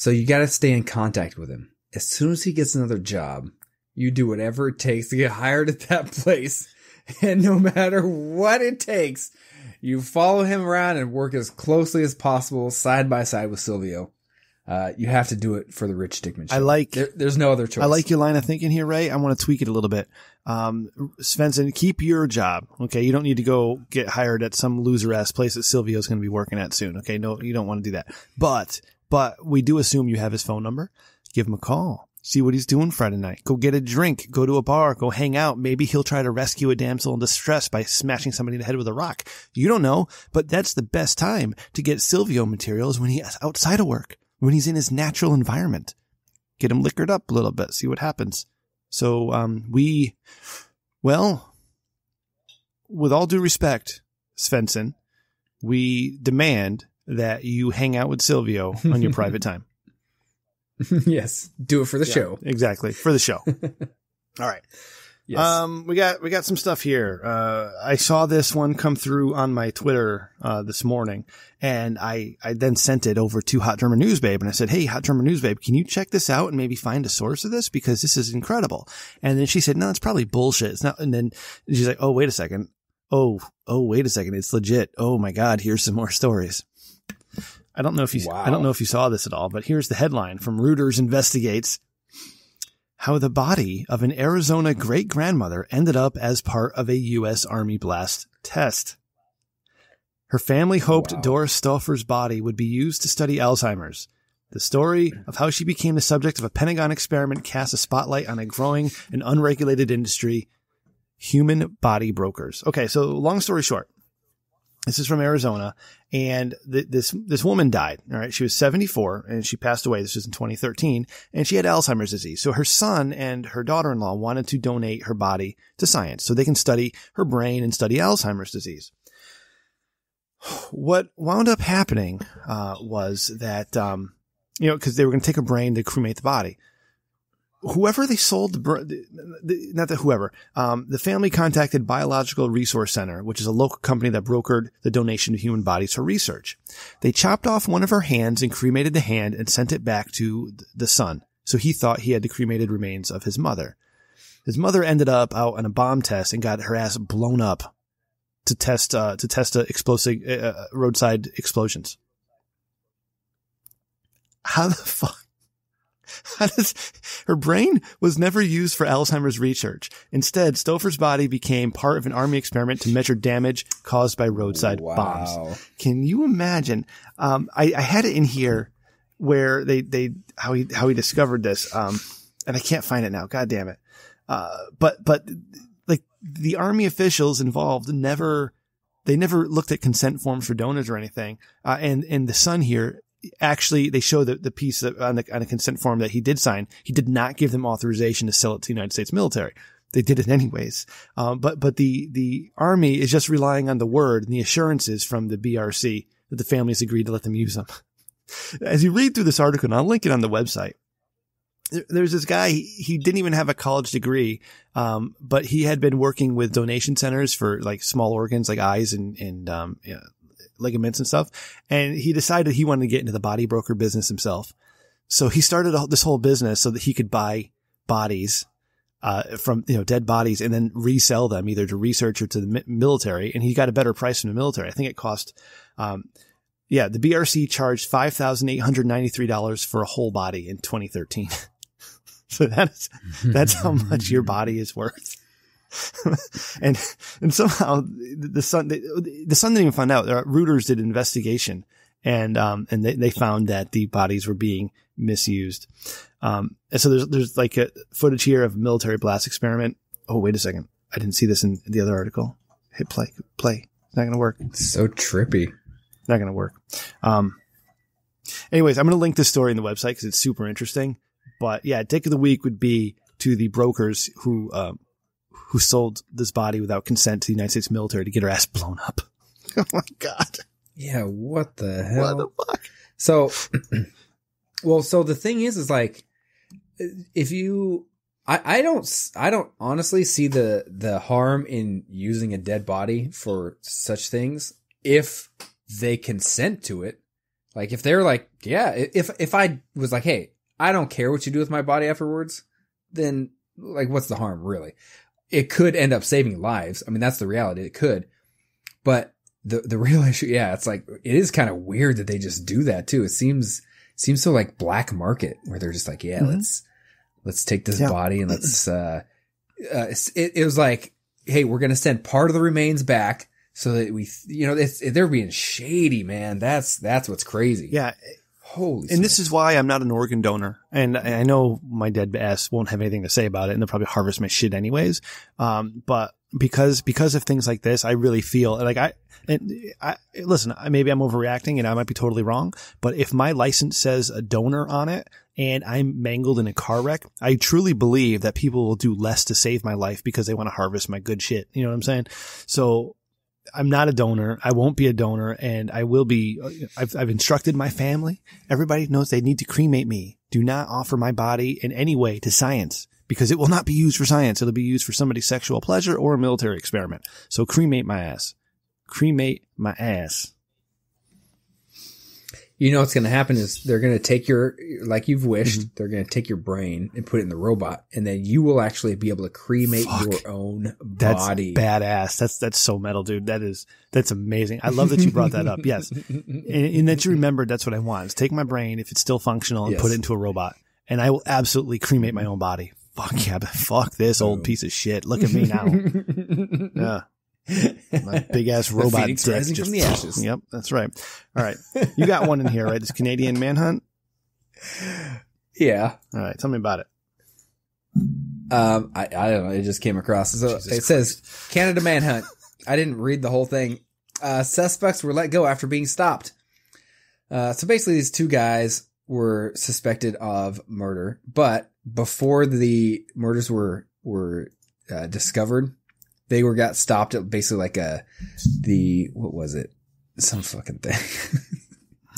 So you got to stay in contact with him. As soon as he gets another job, you do whatever it takes to get hired at that place. And no matter what it takes, you follow him around and work as closely as possible side by side with Silvio. Uh, you have to do it for the Rich Dickman show. I like- There, there's no other choice. I like your line of thinking here, Ray. I want to tweak it a little bit. Um, Svensson, keep your job. Okay. You don't need to go get hired at some loser ass place that Silvio's going to be working at soon. Okay. No, you don't want to do that. But, but we do assume you have his phone number. Give him a call. See what he's doing Friday night. Go get a drink. Go to a bar. Go hang out. Maybe he'll try to rescue a damsel in distress by smashing somebody in the head with a rock. You don't know, but that's the best time to get Silvio materials when he's outside of work, when he's in his natural environment get him liquored up a little bit, see what happens. So, um, we, well, with all due respect, Svensson, we demand that you hang out with Silvio on your private time. yes. Do it for the show. Exactly. For the show. all right. Yes. Um, we got we got some stuff here. Uh, I saw this one come through on my Twitter uh, this morning, and I I then sent it over to Hot German News Babe, and I said, "Hey, Hot German News Babe, can you check this out and maybe find a source of this because this is incredible?" And then she said, "No, it's probably bullshit. It's not." And then she's like, "Oh, wait a second. Oh, oh, wait a second. It's legit. Oh my god, here's some more stories." I don't know if you Wow. I don't know if you saw this at all, but here's the headline from Reuters investigates how the body of an Arizona great grandmother ended up as part of a U.S. Army blast test. Her family hoped Wow. Doris Stauffer's body would be used to study Alzheimer's. The story of how she became the subject of a Pentagon experiment casts a spotlight on a growing and unregulated industry, human body brokers. Okay, so long story short, this is from Arizona, and th- this this woman died. All right, she was 74, and she passed away. This was in 2013, and she had Alzheimer's disease. So her son and her daughter-in-law wanted to donate her body to science so they can study her brain and study Alzheimer's disease. What wound up happening uh, was that um, you know because they were going to take her brain to cremate the body whoever they sold the, the, the not that whoever, um, the family contacted Biological Resource Center, which is a local company that brokered the donation of human bodies for research. They chopped off one of her hands and cremated the hand and sent it back to the son. So he thought he had the cremated remains of his mother. His mother ended up out on a bomb test and got her ass blown up to test, uh, to test uh, explosive, uh, roadside explosions. How the fuck? Her brain was never used for Alzheimer's research? Instead, Stauffer's body became part of an army experiment to measure damage caused by roadside bombs. Can you imagine? Um, I, I had it in here where they, they, how he, how he discovered this. Um, and I can't find it now. God damn it. Uh, but, but like the army officials involved never, they never looked at consent forms for donors or anything. Uh, and, and the son here actually, they show the, the piece on the, on a consent form that he did sign. He did not give them authorization to sell it to the United States military. They did it anyways. Um, but, but the, the army is just relying on the word and the assurances from the BRC that the families agreed to let them use them. As you read through this article, and I'll link it on the website, there's this guy, he, didn't even have a college degree, um, but he had been working with donation centers for like small organs like eyes and, and, um, ligaments and stuff. And he decided he wanted to get into the body broker business himself. So he started this whole business so that he could buy bodies, uh, from, you know, dead bodies and then resell them either to research or to the military. And he got a better price from the military. I think it cost, um, yeah, the BRC charged $5,893 for a whole body in 2013. so that's, that's how much your body is worth. and, and somehow the the son, the, the son didn't even find out. Uh, Reuters did an investigation and, um, and they, they found that the bodies were being misused. Um, and so there's, there's like a footage here of a military blast experiment. Oh, wait a second. I didn't see this in the other article. Hit play, play. It's not going to work. So trippy. Not going to work. Um, anyways, I'm going to link this story in the website because it's super interesting. But yeah, dick of the week would be to the brokers who, um, who sold this body without consent to the United States military to get her ass blown up. oh my God. Yeah, what the hell? What the fuck? So, well, so the thing is, is like, if you, I, I don't, I don't honestly see the, the harm in using a dead body for such things if they consent to it. Like, if they're like, yeah, if, if I was like, hey, I don't care what you do with my body afterwards, then like, what's the harm really? It could end up saving lives. I mean, that's the reality. It could, but the, the real issue, yeah, it's like, it is kind of weird that they just do that too. It seems, seems so like black market where they're just like, yeah, Mhm. let's, let's take this Yeah. body and let's, uh, uh, it, it was like, hey, we're going to send part of the remains back so that we, you know, it's, they're being shady, man. That's, that's what's crazy. Yeah. Holy And this is why I'm not an organ donor. And I know my dead ass won't have anything to say about it and they'll probably harvest my shit anyways. Um, but because, because of things like this, I really feel like I, and I, listen, maybe I'm overreacting and I might be totally wrong, but if my license says a donor on it and I'm mangled in a car wreck, I truly believe that people will do less to save my life because they want to harvest my good shit. You know what I'm saying? So I'm not a donor. I won't be a donor and I will be, uh, I've, I've instructed my family. Everybody knows they need to cremate me. Do not offer my body in any way to science because it will not be used for science. It'll be used for somebody's sexual pleasure or a military experiment. So cremate my ass. Cremate my ass. You know what's going to happen is they're going to take your, like you've wished, Mm-hmm. they're going to take your brain and put it in the robot, and then you will actually be able to cremate Fuck. your own That's body. badass. That's, that's so metal, dude. That is, that's amazing. I love that you brought that up. Yes. and, and that you remembered that's what I want is take my brain if it's still functional and Yes. put it into a robot and I will absolutely cremate my own body. Fuck yeah, but fuck this old piece of shit. Look at me now. yeah. My big ass robot phoenix rising just, from the ashes. Yep, that's right. All right. You got one in here, right? This Canadian manhunt? yeah. All right, tell me about it. Um, I, I don't know. It just came across. So Jesus it says Canada manhunt. I didn't read the whole thing. Uh, suspects were let go after being stopped. Uh, so basically these two guys were suspected of murder, but before the murders were, were, uh, discovered, they were got stopped at basically like a, the, what was it? Some fucking thing.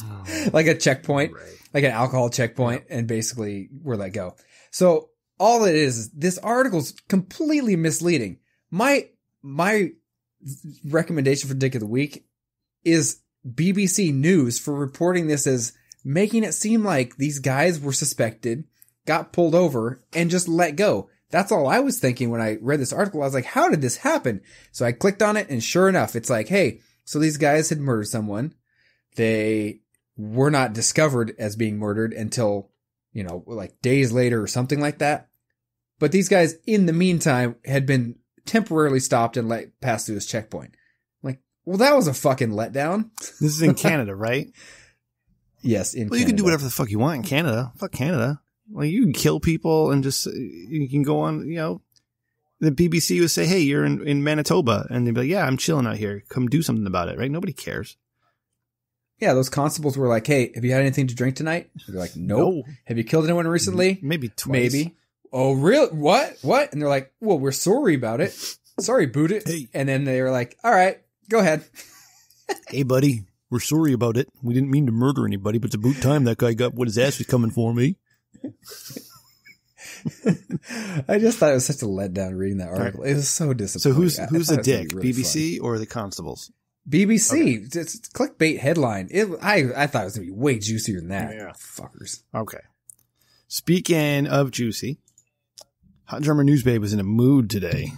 Oh. like a checkpoint like an alcohol checkpoint and basically were let go. So all it is, this article's completely misleading. My, my recommendation for Dick of the Week is BBC News for reporting this as making it seem like these guys were suspected, got pulled over, and just let go. That's all I was thinking when I read this article. I was like, how did this happen? So I clicked on it and sure enough, it's like, hey, so these guys had murdered someone. They were not discovered as being murdered until, you know, like days later or something like that. But these guys, in the meantime, had been temporarily stopped and let pass through this checkpoint. Like, well, that was a fucking letdown. This is in Canada, right? Yes, in Well, you can do whatever the fuck you want in Canada. Fuck Canada. Like you can kill people and just uh, you can go on. You know, the BBC would say, "Hey, you're in, in Manitoba," and they'd be like, "Yeah, I'm chilling out here. Come do something about it." Right? Nobody cares. Yeah, those constables were like, "Hey, have you had anything to drink tonight?" They're like, "Nope." Have you killed anyone recently? Maybe twice. Maybe. Oh, real? What? What? And they're like, "Well, we're sorry about it. Sorry, boot it." Hey. And then they were like, "All right, go ahead." Hey, buddy, we're sorry about it. We didn't mean to murder anybody, but it's about time that guy got what his ass was coming for me. I just thought it was such a letdown reading that article. It was so disappointing. So who's who's the it was gonna dick? really BBC or the constables? BBC. It's it's clickbait headline. It, I I thought it was gonna be way juicier than that. Yeah. Fuckers. Okay. Speaking of juicy, Hot German News Babe was in a mood today.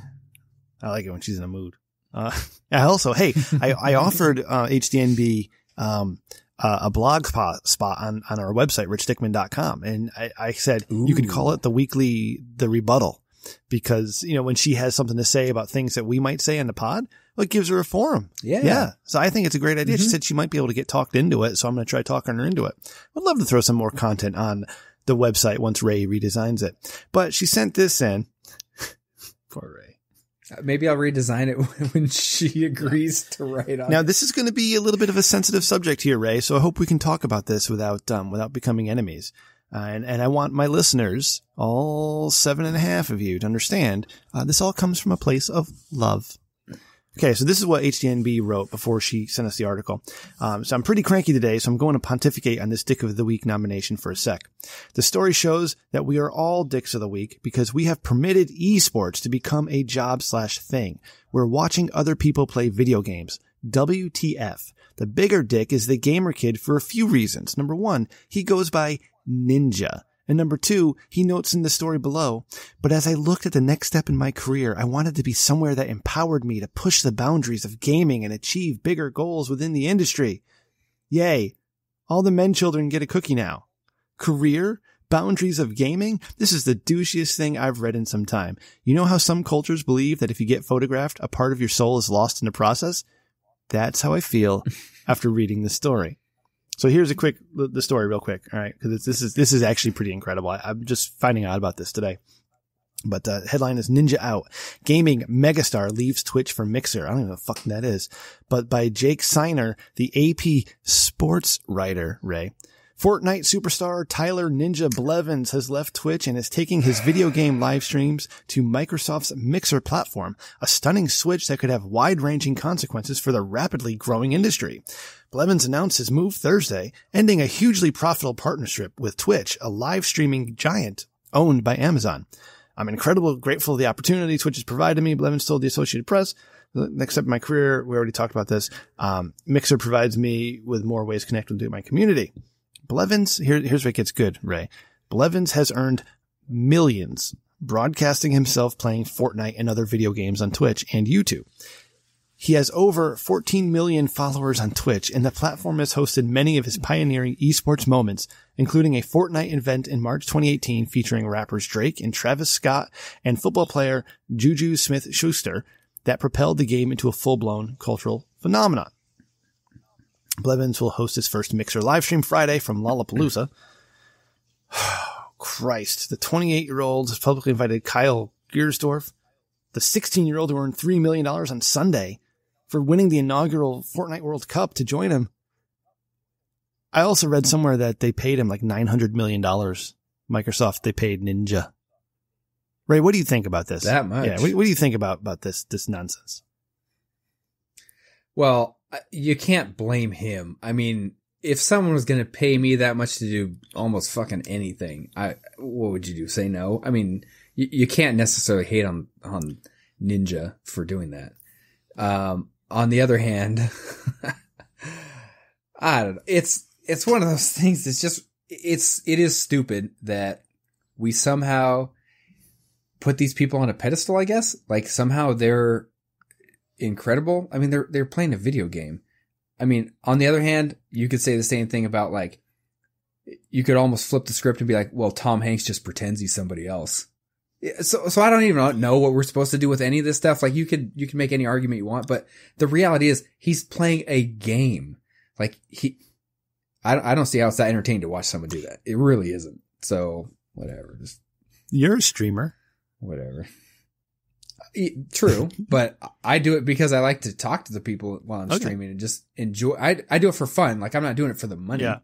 I like it when she's in a mood. Uh, I also, hey, I, I offered uh, HDNB um, uh, a blog spot, spot on, on our website, richdickman.com. And I, I said you could call it the weekly, the rebuttal because, you know, when she has something to say about things that we might say in the pod, well, it gives her a forum. Yeah. Yeah. So I think it's a great idea. She said she might be able to get talked into it. So I'm going to try talking her into it. I'd love to throw some more content on the website once Ray redesigns it. But she sent this in. Uh, Maybe I'll redesign it when she agrees to write on. Now this is going to be a little bit of a sensitive subject here, Ray. So I hope we can talk about this without um, without becoming enemies. Uh, and and I want my listeners, all seven and a half of you, to understand uh, this all comes from a place of love. Okay, so this is what HDNB wrote before she sent us the article. Um, so I'm pretty cranky today, so I'm going to pontificate on this Dick of the Week nomination for a sec. The story shows that we are all Dicks of the Week because we have permitted esports to become a job slash thing. We're watching other people play video games. WTF. The bigger dick is the gamer kid for a few reasons. Number one, he goes by Ninja. And number two, he notes in the story below, but as I looked at the next step in my career, I wanted to be somewhere that empowered me to push the boundaries of gaming and achieve bigger goals within the industry. Yay. All the men children get a cookie now. Career? Boundaries of gaming? This is the douchiest thing I've read in some time. You know how some cultures believe that if you get photographed, a part of your soul is lost in the process? That's how I feel after reading the story. So here's a quick the story, real quick. All right, because this is this is actually pretty incredible. I, I'm just finding out about this today. But the headline is Ninja Out. Gaming megastar leaves Twitch for Mixer. I don't even know what fuck that is. But by Jake Seiner, the AP sports writer, Ray. Fortnite superstar Tyler Ninja Blevins has left Twitch and is taking his video game live streams to Microsoft's Mixer platform, a stunning switch that could have wide-ranging consequences for the rapidly growing industry. Blevins announced his move Thursday, ending a hugely profitable partnership with Twitch, a live streaming giant owned by Amazon. I'm incredibly grateful for the opportunity Twitch has provided me, Blevins told the Associated Press. Next step in my career, we already talked about this. Um, Mixer provides me with more ways to connect with my community. Blevins, here, here's where it gets good, Ray. Blevins has earned millions broadcasting himself playing Fortnite and other video games on Twitch and YouTube. He has over 14 million followers on Twitch, and the platform has hosted many of his pioneering esports moments, including a Fortnite event in March 2018 featuring rappers Drake and Travis Scott and football player Juju Smith Schuster that propelled the game into a full-blown cultural phenomenon. Blevins will host his first Mixer livestream Friday from Lollapalooza. Oh, Christ, the 28 year old publicly invited Kyle Giersdorf, the 16 year old who earned $3 million on Sunday for winning the inaugural Fortnite World Cup to join him. I also read somewhere that they paid him like $900 million. Microsoft, they paid Ninja. Ray, what do you think about this? That much? Yeah. What, what do you think about, about this, this nonsense? Well, you can't blame him. I mean, if someone was going to pay me that much to do almost fucking anything, I what would you do? Say no? I mean, you, you can't necessarily hate on on Ninja for doing that. Um, on the other hand, I don't know. It's it's one of those things. It's just it's it is stupid that we somehow put these people on a pedestal. I guess like somehow they're incredible. I mean, they're they're playing a video game. I mean, on the other hand, you could say the same thing about like you could almost flip the script and be like, well, Tom Hanks just pretends he's somebody else. So, so I don't even know what we're supposed to do with any of this stuff. Like you could, you can make any argument you want, but the reality is he's playing a game. Like he, I, I don't see how it's that entertaining to watch someone do that. It really isn't. So whatever, just You're a streamer. whatever. True, but I do it because I like to talk to the people while I'm Okay. streaming and just enjoy. I I do it for fun. Like I'm not doing it for the money. Yeah.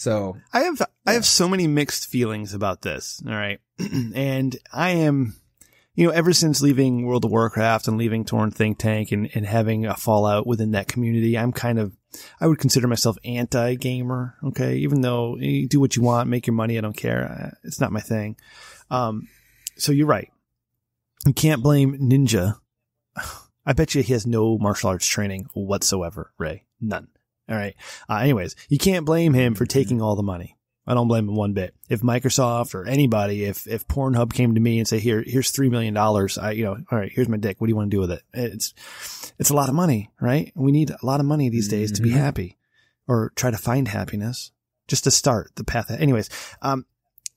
So I have I have so many mixed feelings about this. All right, and I am, you know, ever since leaving World of Warcraft and leaving Torn Think Tank and and having a fallout within that community, I'm kind of I would consider myself anti gamer. Okay, even though you do what you want, make your money, I don't care. It's not my thing. Um, so you're right. You can't blame Ninja. I bet you he has no martial arts training whatsoever, Ray. None. All right. Uh, anyways, you can't blame him for taking all the money. I don't blame him one bit. If Microsoft or anybody, if, if Pornhub came to me and say, here, here's $3 million, I, you know, all right, here's my dick. What do you want to do with it? It's, it's a lot of money, right? We need a lot of money these days to be Mhm. happy or try to find happiness just to start the path. Anyways, um,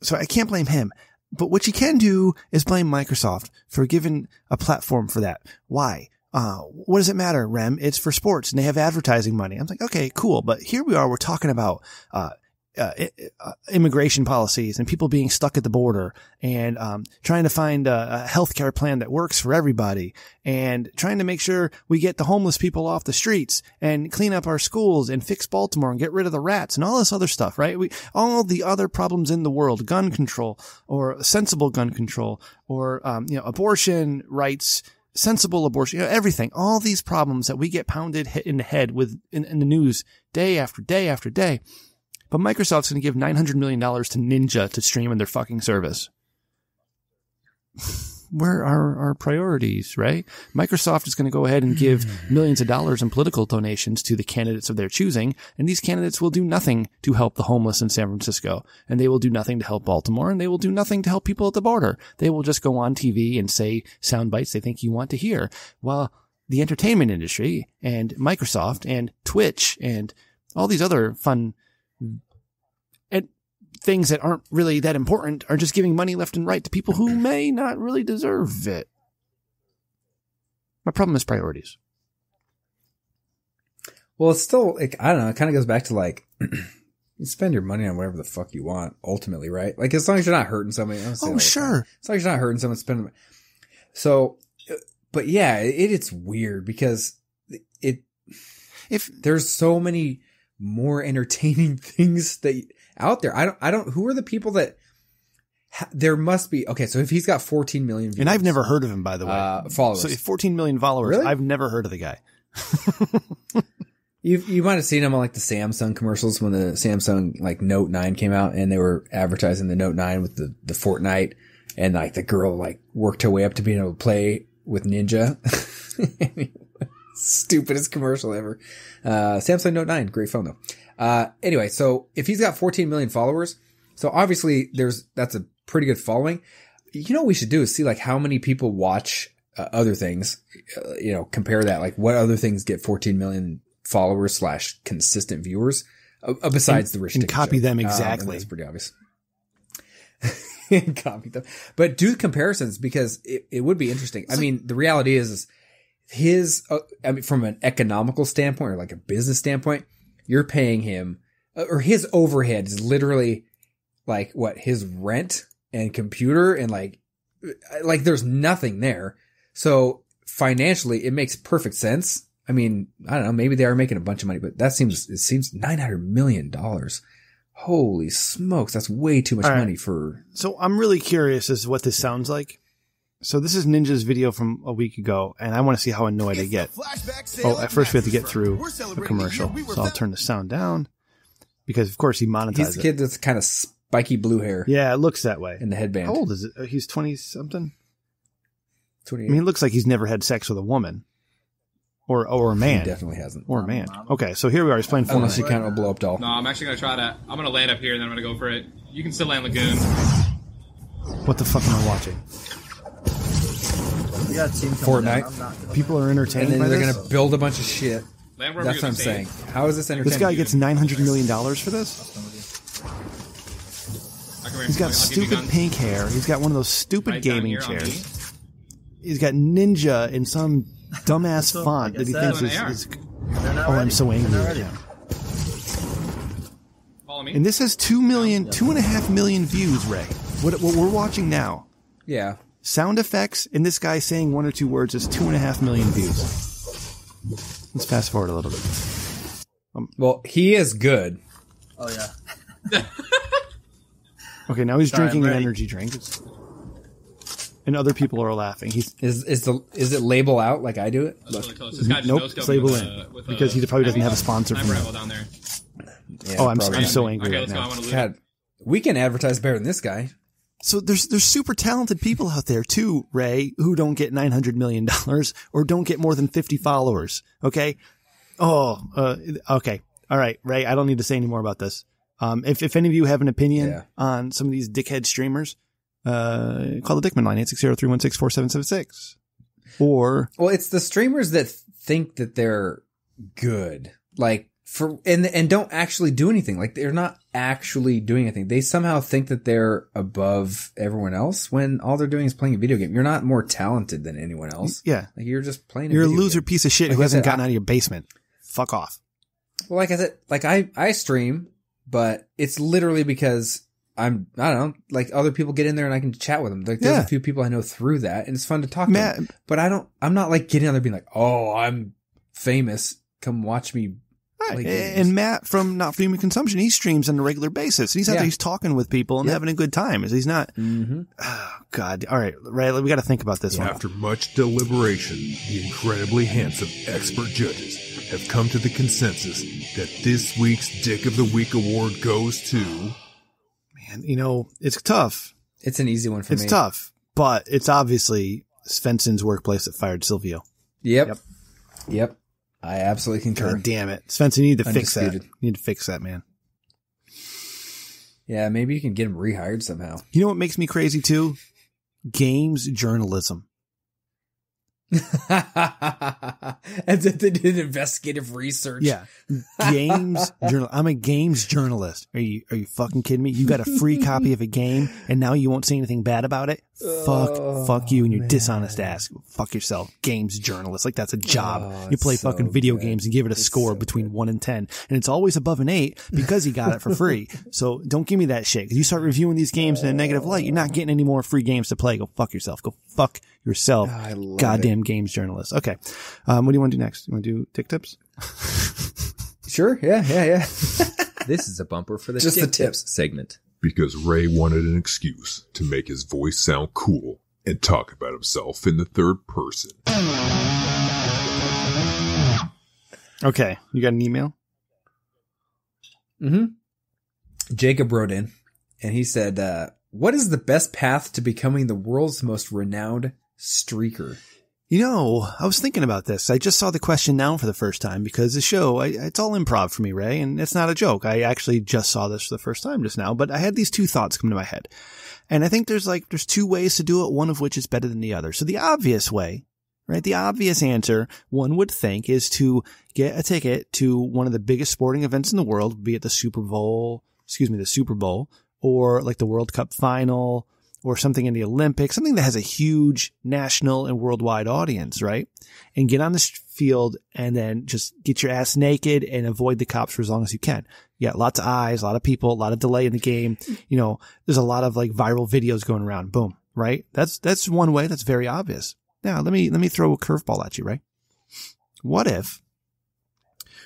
so I can't blame him. But what you can do is blame Microsoft for giving a platform for that. Why? Uh, what does it matter, Rem? It's for sports and they have advertising money. I'm like, okay, cool. But here we are. We're talking about, uh, uh, uh, immigration policies and people being stuck at the border and um, trying to find a, a healthcare plan that works for everybody and trying to make sure we get the homeless people off the streets and clean up our schools and fix Baltimore and get rid of the rats and all this other stuff, right? We, all the other problems in the world, gun control or sensible gun control or, um, you know, abortion rights, sensible abortion, you know, everything, all these problems that we get pounded hit in the head with in, in the news day after day after day. But Microsoft's going to give $900 million to Ninja to stream in their fucking service. Where are our priorities, right? Microsoft is going to go ahead and give hmm. millions of dollars in political donations to the candidates of their choosing, and these candidates will do nothing to help the homeless in San Francisco, and they will do nothing to help Baltimore, and they will do nothing to help people at the border. They will just go on TV and say sound bites they think you want to hear. While the entertainment industry and Microsoft and Twitch and all these other fun things that aren't really that important are just giving money left and right to people who may not really deserve it. My problem is priorities. Well, it's still like I don't know. It kind of goes back to like you spend your money on whatever the fuck you want. Ultimately, right? Like as long as you're not hurting somebody. I don't say oh, it all Oh, time. sure. As long as you're not hurting someone, spend. So, but yeah, it, it's weird because it If there's so many more entertaining things that out there. I don't. I don't. Who are the people that? Ha, there must be. Okay, so if he's got 14 million, viewers, and I've never heard of him by the way. uh, followers. so 14 million followers. Really? I've never heard of the guy. You you might have seen him on like the Samsung commercials when the Samsung like Note 9 came out and they were advertising the Note 9 with the, the Fortnite and like the girl like worked her way up to being able to play with Ninja. Stupidest commercial ever. Uh, Samsung Note 9, great phone though. Uh, anyway, so if he's got 14 million followers, so obviously there's, that's a pretty good following. You know what we should do is see like how many people watch uh, other things, uh, you know, compare that, like what other things get 14 million followers slash consistent viewers uh, uh, besides the rich and copy Show. them Um, exactly. that's pretty obvious. Copy them, but do comparisons because it, it would be interesting. I mean, the reality is, is his, uh, I mean, from an economical standpoint or like a business standpoint, you're paying him uh, or his overhead is literally like what his rent and computer and like, uh, like there's nothing there. So financially, it makes perfect sense. I mean, I don't know, maybe they are making a bunch of money, but that seems, it seems $900 million. Holy smokes. That's way too much right. money for, So I'm really curious as to what this sounds like. So this is Ninja's video from a week ago, and I want to see how annoyed I get. Oh, at first we have to get through the commercial, so I'll turn the sound down because, of course, he monetized he's the it. kid that's kind of spiky blue hair Yeah, it looks that way. in the headband. How old is it? Uh, He's twenty something. Twenty. I mean, he looks like he's never had sex with a woman, or or a he man, definitely hasn't. or a man. Okay, so here we are. He's playing Unless you Fortnite. count a blow up doll. No, I'm actually gonna try to. I'm gonna land up here and then I'm gonna go for it. You can still land Lagoon. What the fuck am I watching? You got a team coming Fortnite. down. I'm not gonna- People are entertained And then by they're going to build a bunch of shit. Land That's what I'm saying. How is this entertaining? This guy gets nine hundred million dollars for this. I come here. He's got I'll give you stupid pink hair. He's got one of those stupid Right gaming here on me. chairs. He's got ninja in some dumbass So, font that he thinks is, is They're Oh, I'm so angry right now. Follow me. And this has two million, two and a half million views, Ray. What, what we're watching now, Yeah. Sound effects and this guy saying one or two words is two and a half million views. Let's fast forward a little bit. Um, well, he is good. Oh yeah. Okay, now he's Sorry, drinking an energy drink. And other people are laughing. He's Is is the is it label out like I do it? Look. really. This guy nope, it's label with in a- with because a he probably doesn't have a sponsor from that. down there. Yeah, Oh, I'm probably I'm so angry Okay, right let's go. I now. want to loot. God, we can advertise better than this guy. So there's there's super talented people out there too, Ray, who don't get nine hundred million dollars or don't get more than fifty followers. Okay. Oh, uh, okay. All right, Ray. I don't need to say any more about this. Um, if if any of you have an opinion Yeah. on some of these dickhead streamers, uh, call the Dickman line eight six zero three one six four seven seven six, or Well, it's the streamers that think that they're good, like for and and don't actually do anything. Like they're not actually doing anything. They somehow think that they're above everyone else when all they're doing is playing a video game. You're not more talented than anyone else. yeah, Like you're just playing. A you're a video loser game. piece of shit Like who hasn't said, gotten out of your basement. Fuck off. Well, like I said, like I I stream, but it's literally because I'm I don't know, like other people get in there and I can chat with them. Like there's Yeah. a few people I know through that, and it's fun to talk Matt, to. Them. But I don't. I'm not like getting on there being like, oh, I'm famous. Come watch me. Right. And Matt from Not For Human Consumption, he streams on a regular basis. He's out Yeah. there, he's talking with people and Yep. having a good time. He's not, Mm-hmm. oh, God. All right, Ray, we got to think about this one. After much deliberation, the incredibly handsome expert judges have come to the consensus that this week's Dick of the Week award goes to. Man, you know, it's tough. It's an easy one for It's me. It's tough, but it's obviously Svensson's workplace that fired Silvio. Yep. Yep. Yep. I absolutely concur. God damn it. Svensson, you need to fix that. You need to fix that, man. Yeah, maybe you can get him rehired somehow. You know what makes me crazy too? Games journalism. And then they did investigative research. Yeah. Games journal. I'm a games journalist. Are you are you fucking kidding me? You got a free copy of a game and now you won't say anything bad about it? Fuck Oh, fuck you and your dishonest ass. Fuck yourself. Games journalist. Like that's a job. Oh, you play so fucking video good. games and give it a It's score so between good. 1 and 10 and it's always above an 8 because he got it for free. so don't give me that shit cuz you start reviewing these games in a negative light, you're not getting any more free games to play. Go fuck yourself. Go fuck yourself. I love Goddamn games journalist. Okay. Um, what do you want to do next? You want to do tick tips? Sure. Yeah. Yeah. Yeah. This is a bumper for the Just Dick the tips. segment. Because Ray wanted an excuse to make his voice sound cool and talk about himself in the third person. Okay. You got an email? Mm-hmm. Jacob wrote in and he said, uh, what is the best path to becoming the world's most renowned streaker? You know, I was thinking about this. I just saw the question now for the first time because the show, I, it's all improv for me, Ray, and it's not a joke. I actually just saw this for the first time just now, but I had these two thoughts come to my head. And I think there's like, there's two ways to do it, one of which is better than the other. So the obvious way, right? The obvious answer one would think is to get a ticket to one of the biggest sporting events in the world, be it the Super Bowl, excuse me, the Super Bowl, or like the World Cup final, or something in the Olympics, something that has a huge national and worldwide audience, right? And get on the field and then just get your ass naked and avoid the cops for as long as you can. Yeah, lots of eyes, a lot of people, a lot of delay in the game. You know, there's a lot of like viral videos going around. Boom, right? That's that's one way. That's very obvious. Now, let me let me throw a curveball at you, right? What if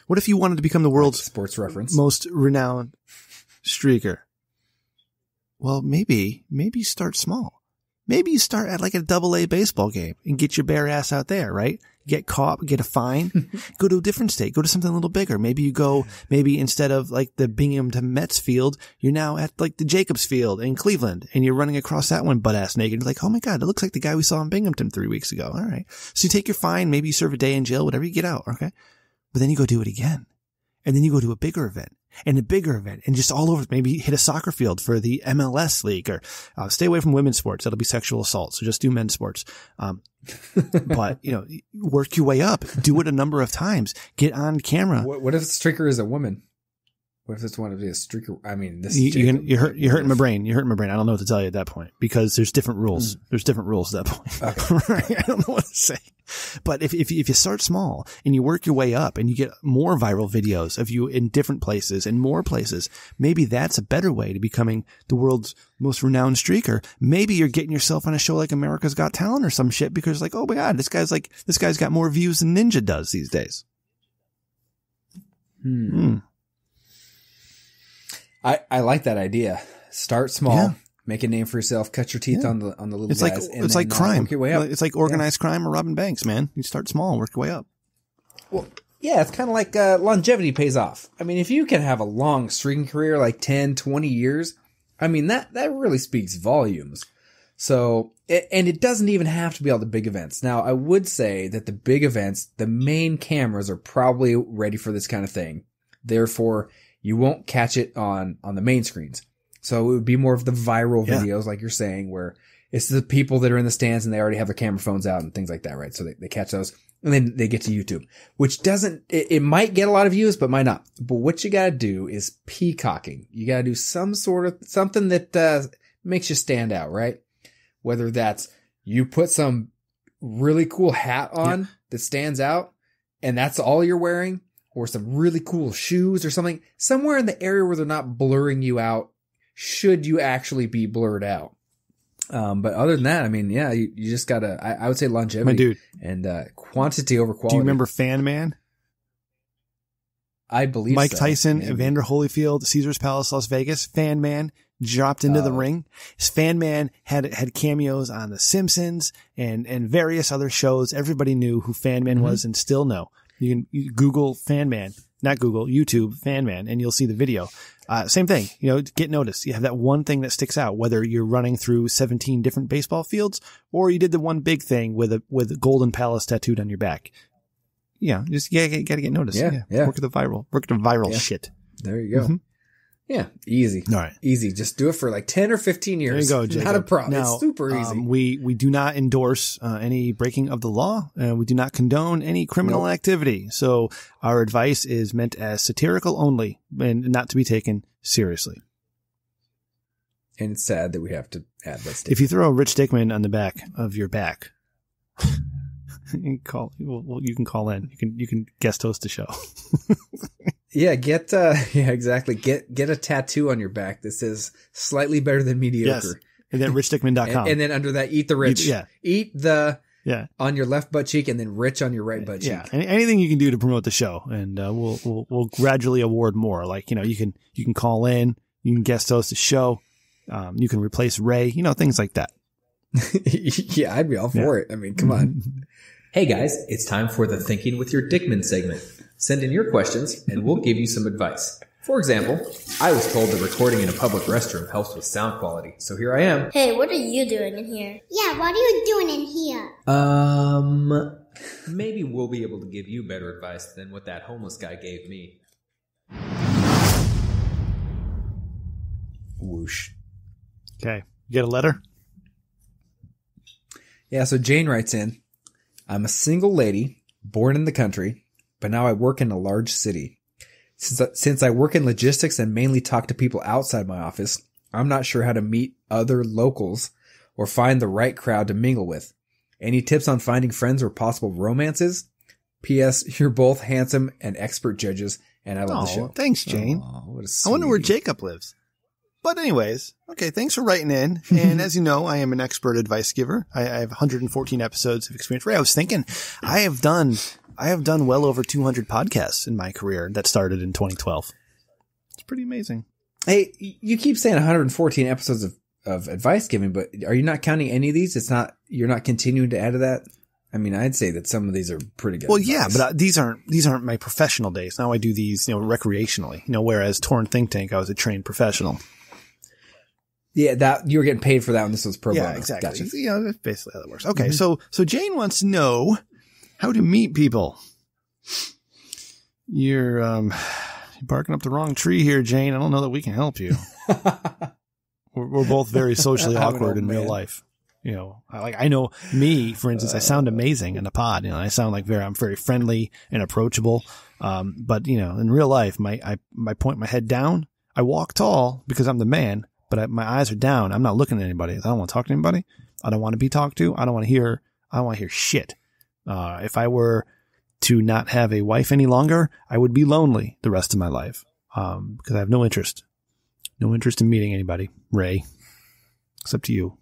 what if you wanted to become the world's Sports reference. most renowned streaker. Well, maybe, maybe you start small. Maybe you start at like a double A baseball game and get your bare ass out there, right? Get caught, get a fine, go to a different state, go to something a little bigger. Maybe you go, maybe instead of like the Binghamton Mets field, you're now at like the Jacobs field in Cleveland and you're running across that one butt ass naked. You're like, oh my God, it looks like the guy we saw in Binghamton three weeks ago. All right. So you take your fine, maybe you serve a day in jail, whatever you get out. Okay. But then you go do it again and then you go to a bigger event and a bigger event and just all over. Maybe hit a soccer field for the MLS league or uh, stay away from women's sports. That'll be sexual assault. So just do men's sports. Um, but you know, work your way up, do it a number of times, get on camera. What, what if the streaker is a woman? What if it's one of the streaker? I mean, this You, is you're, you're, hurt, you're hurting my brain. You're hurting my brain. I don't know what to tell you at that point because there's different rules. There's different rules at that point. Right? I don't know what to say. But if, if, if you start small and you work your way up and you get more viral videos of you in different places and more places, maybe that's a better way to becoming the world's most renowned streaker. Maybe you're getting yourself on a show like America's Got Talent or some shit because like, oh my God, this guy's like, this guy's got more views than Ninja does these days. Hmm. Hmm. I, I like that idea. Start small, Yeah. make a name for yourself, cut your teeth Yeah. on the on the little It's like guys. and it's like uh, crime. work your way up. It's like organized crime or robbing banks, man. You start small, and work your way up. Well, yeah, it's kind of like uh, longevity pays off. I mean, if you can have a long streaking career, like 10, 20 years, I mean, that, that really speaks volumes. So, and it doesn't even have to be all the big events. Now, I would say that the big events, the main cameras are probably ready for this kind of thing. Therefore, you won't catch it on, on the main screens. So it would be more of the viral Yeah. videos, like you're saying, where it's the people that are in the stands and they already have their camera phones out and things like that, right? So they, they catch those and then they get to YouTube, which doesn't, it, it might get a lot of views, but might not. But what you gotta do is peacocking. You gotta do some sort of, something that, uh, makes you stand out, right? Whether that's you put some really cool hat on that stands out and that's all you're wearing or some really cool shoes or something somewhere in the area where they're not blurring you out should you actually be blurred out. Um, but other than that, I mean, yeah, you, you just gotta, I, I would say longevity My dude, and, uh, quantity over quality. do you remember Fan Man? I believe Mike so. Tyson, Maybe. Evander Holyfield, Caesar's Palace, Las Vegas. Fan Man dropped into the Oh. ring. His Fan Man had had cameos on The Simpsons and and various other shows. Everybody knew who Fan Man Mhm. was and still know. You can you Google Fan Man, not Google, YouTube Fan Man, and you'll see the video. Uh, same thing, you know, get noticed. You have that one thing that sticks out, whether you're running through 17 different baseball fields or you did the one big thing with a, with a Golden Palace tattooed on your back. Yeah, just, yeah, you gotta get noticed. Yeah, yeah. Work at the viral, work the viral Yeah. shit. There you go. Mhm. Yeah, easy. All right. Easy. Just do it for like 10 or 15 years. There you go, Jacob. Not a problem. Now, it's super easy. um, we we do not endorse uh, any breaking of the law. Uh, we do not condone any criminal Nope. activity. So our advice is meant as satirical only and not to be taken seriously. and it's sad that we have to add stuff. If you throw a Rich Dickman on the back of your back, you can call. Well, you can call in. You can you can guest host the show. Yeah, get uh yeah, exactly. Get get a tattoo on your back that says slightly better than mediocre. and then richdickman.com. And, and then under that eat the rich. yeah. Eat the yeah. on your left butt cheek and then rich on your right butt cheek. Yeah, anything you can do to promote the show, and uh, we'll we'll we'll gradually award more. Like you know, you can you can call in, you can guest host the show, um, you can replace Ray, you know, things like that. yeah, I'd be all for it. I mean, come on. Hey guys, it's time for the Thinking with Your Dickman segment. Send in your questions and we'll give you some advice. For example, I was told that recording in a public restroom helps with sound quality, so here I am. Hey, what are you doing in here? Yeah, what are you doing in here? Um, maybe we'll be able to give you better advice than what that homeless guy gave me. Whoosh. Okay, you get a letter. Yeah, so Jane writes in, I'm a single lady, born in the country, but now I work in a large city. Since I, since I work in logistics and mainly talk to people outside my office, I'm not sure how to meet other locals or find the right crowd to mingle with. Any tips on finding friends or possible romances? P.S. You're both handsome and expert judges, and I love the Oh, show. thanks, Jane. Aw, what a I wonder where. Jacob lives. But anyways, okay, thanks for writing in. And as you know, I am an expert advice giver. I, I have 114 episodes of experience. Ray, I was thinking, I have done, I have done well over 200 podcasts in my career that started in 2012. It's pretty amazing. Hey, you keep saying 114 episodes of, of advice giving, but are you not counting any of these? It's not, you're not continuing to add to that? I mean, I'd say that some of these are pretty good. Well, yeah, but uh, these aren't these aren't my professional days. Now I do these, you know, recreationally. You know, whereas Torn Think Tank, I was a trained professional. yeah, that you were getting paid for that when this was pro yeah, bono. exactly. Gotcha. You know, that's basically how that works. Okay, so so Jane wants to know how to meet people. You're um you're barking up the wrong tree here, Jane. I don't know that we can help you. we're, we're both very socially awkward in real man. life. You know, I, like I know me, for instance, I sound amazing in a pod. You know, I sound like very, I'm very friendly and approachable. Um, but you know, in real life, my I my point my head down. I walk tall because I'm the man, but I, my eyes are down. I'm not looking at anybody. I don't want to talk to anybody. I don't want to be talked to. I don't want to hear. I don't want to hear shit. Uh, if I were to not have a wife any longer, I would be lonely the rest of my life. Um, because I have no interest, no interest in meeting anybody, Ray, except to you.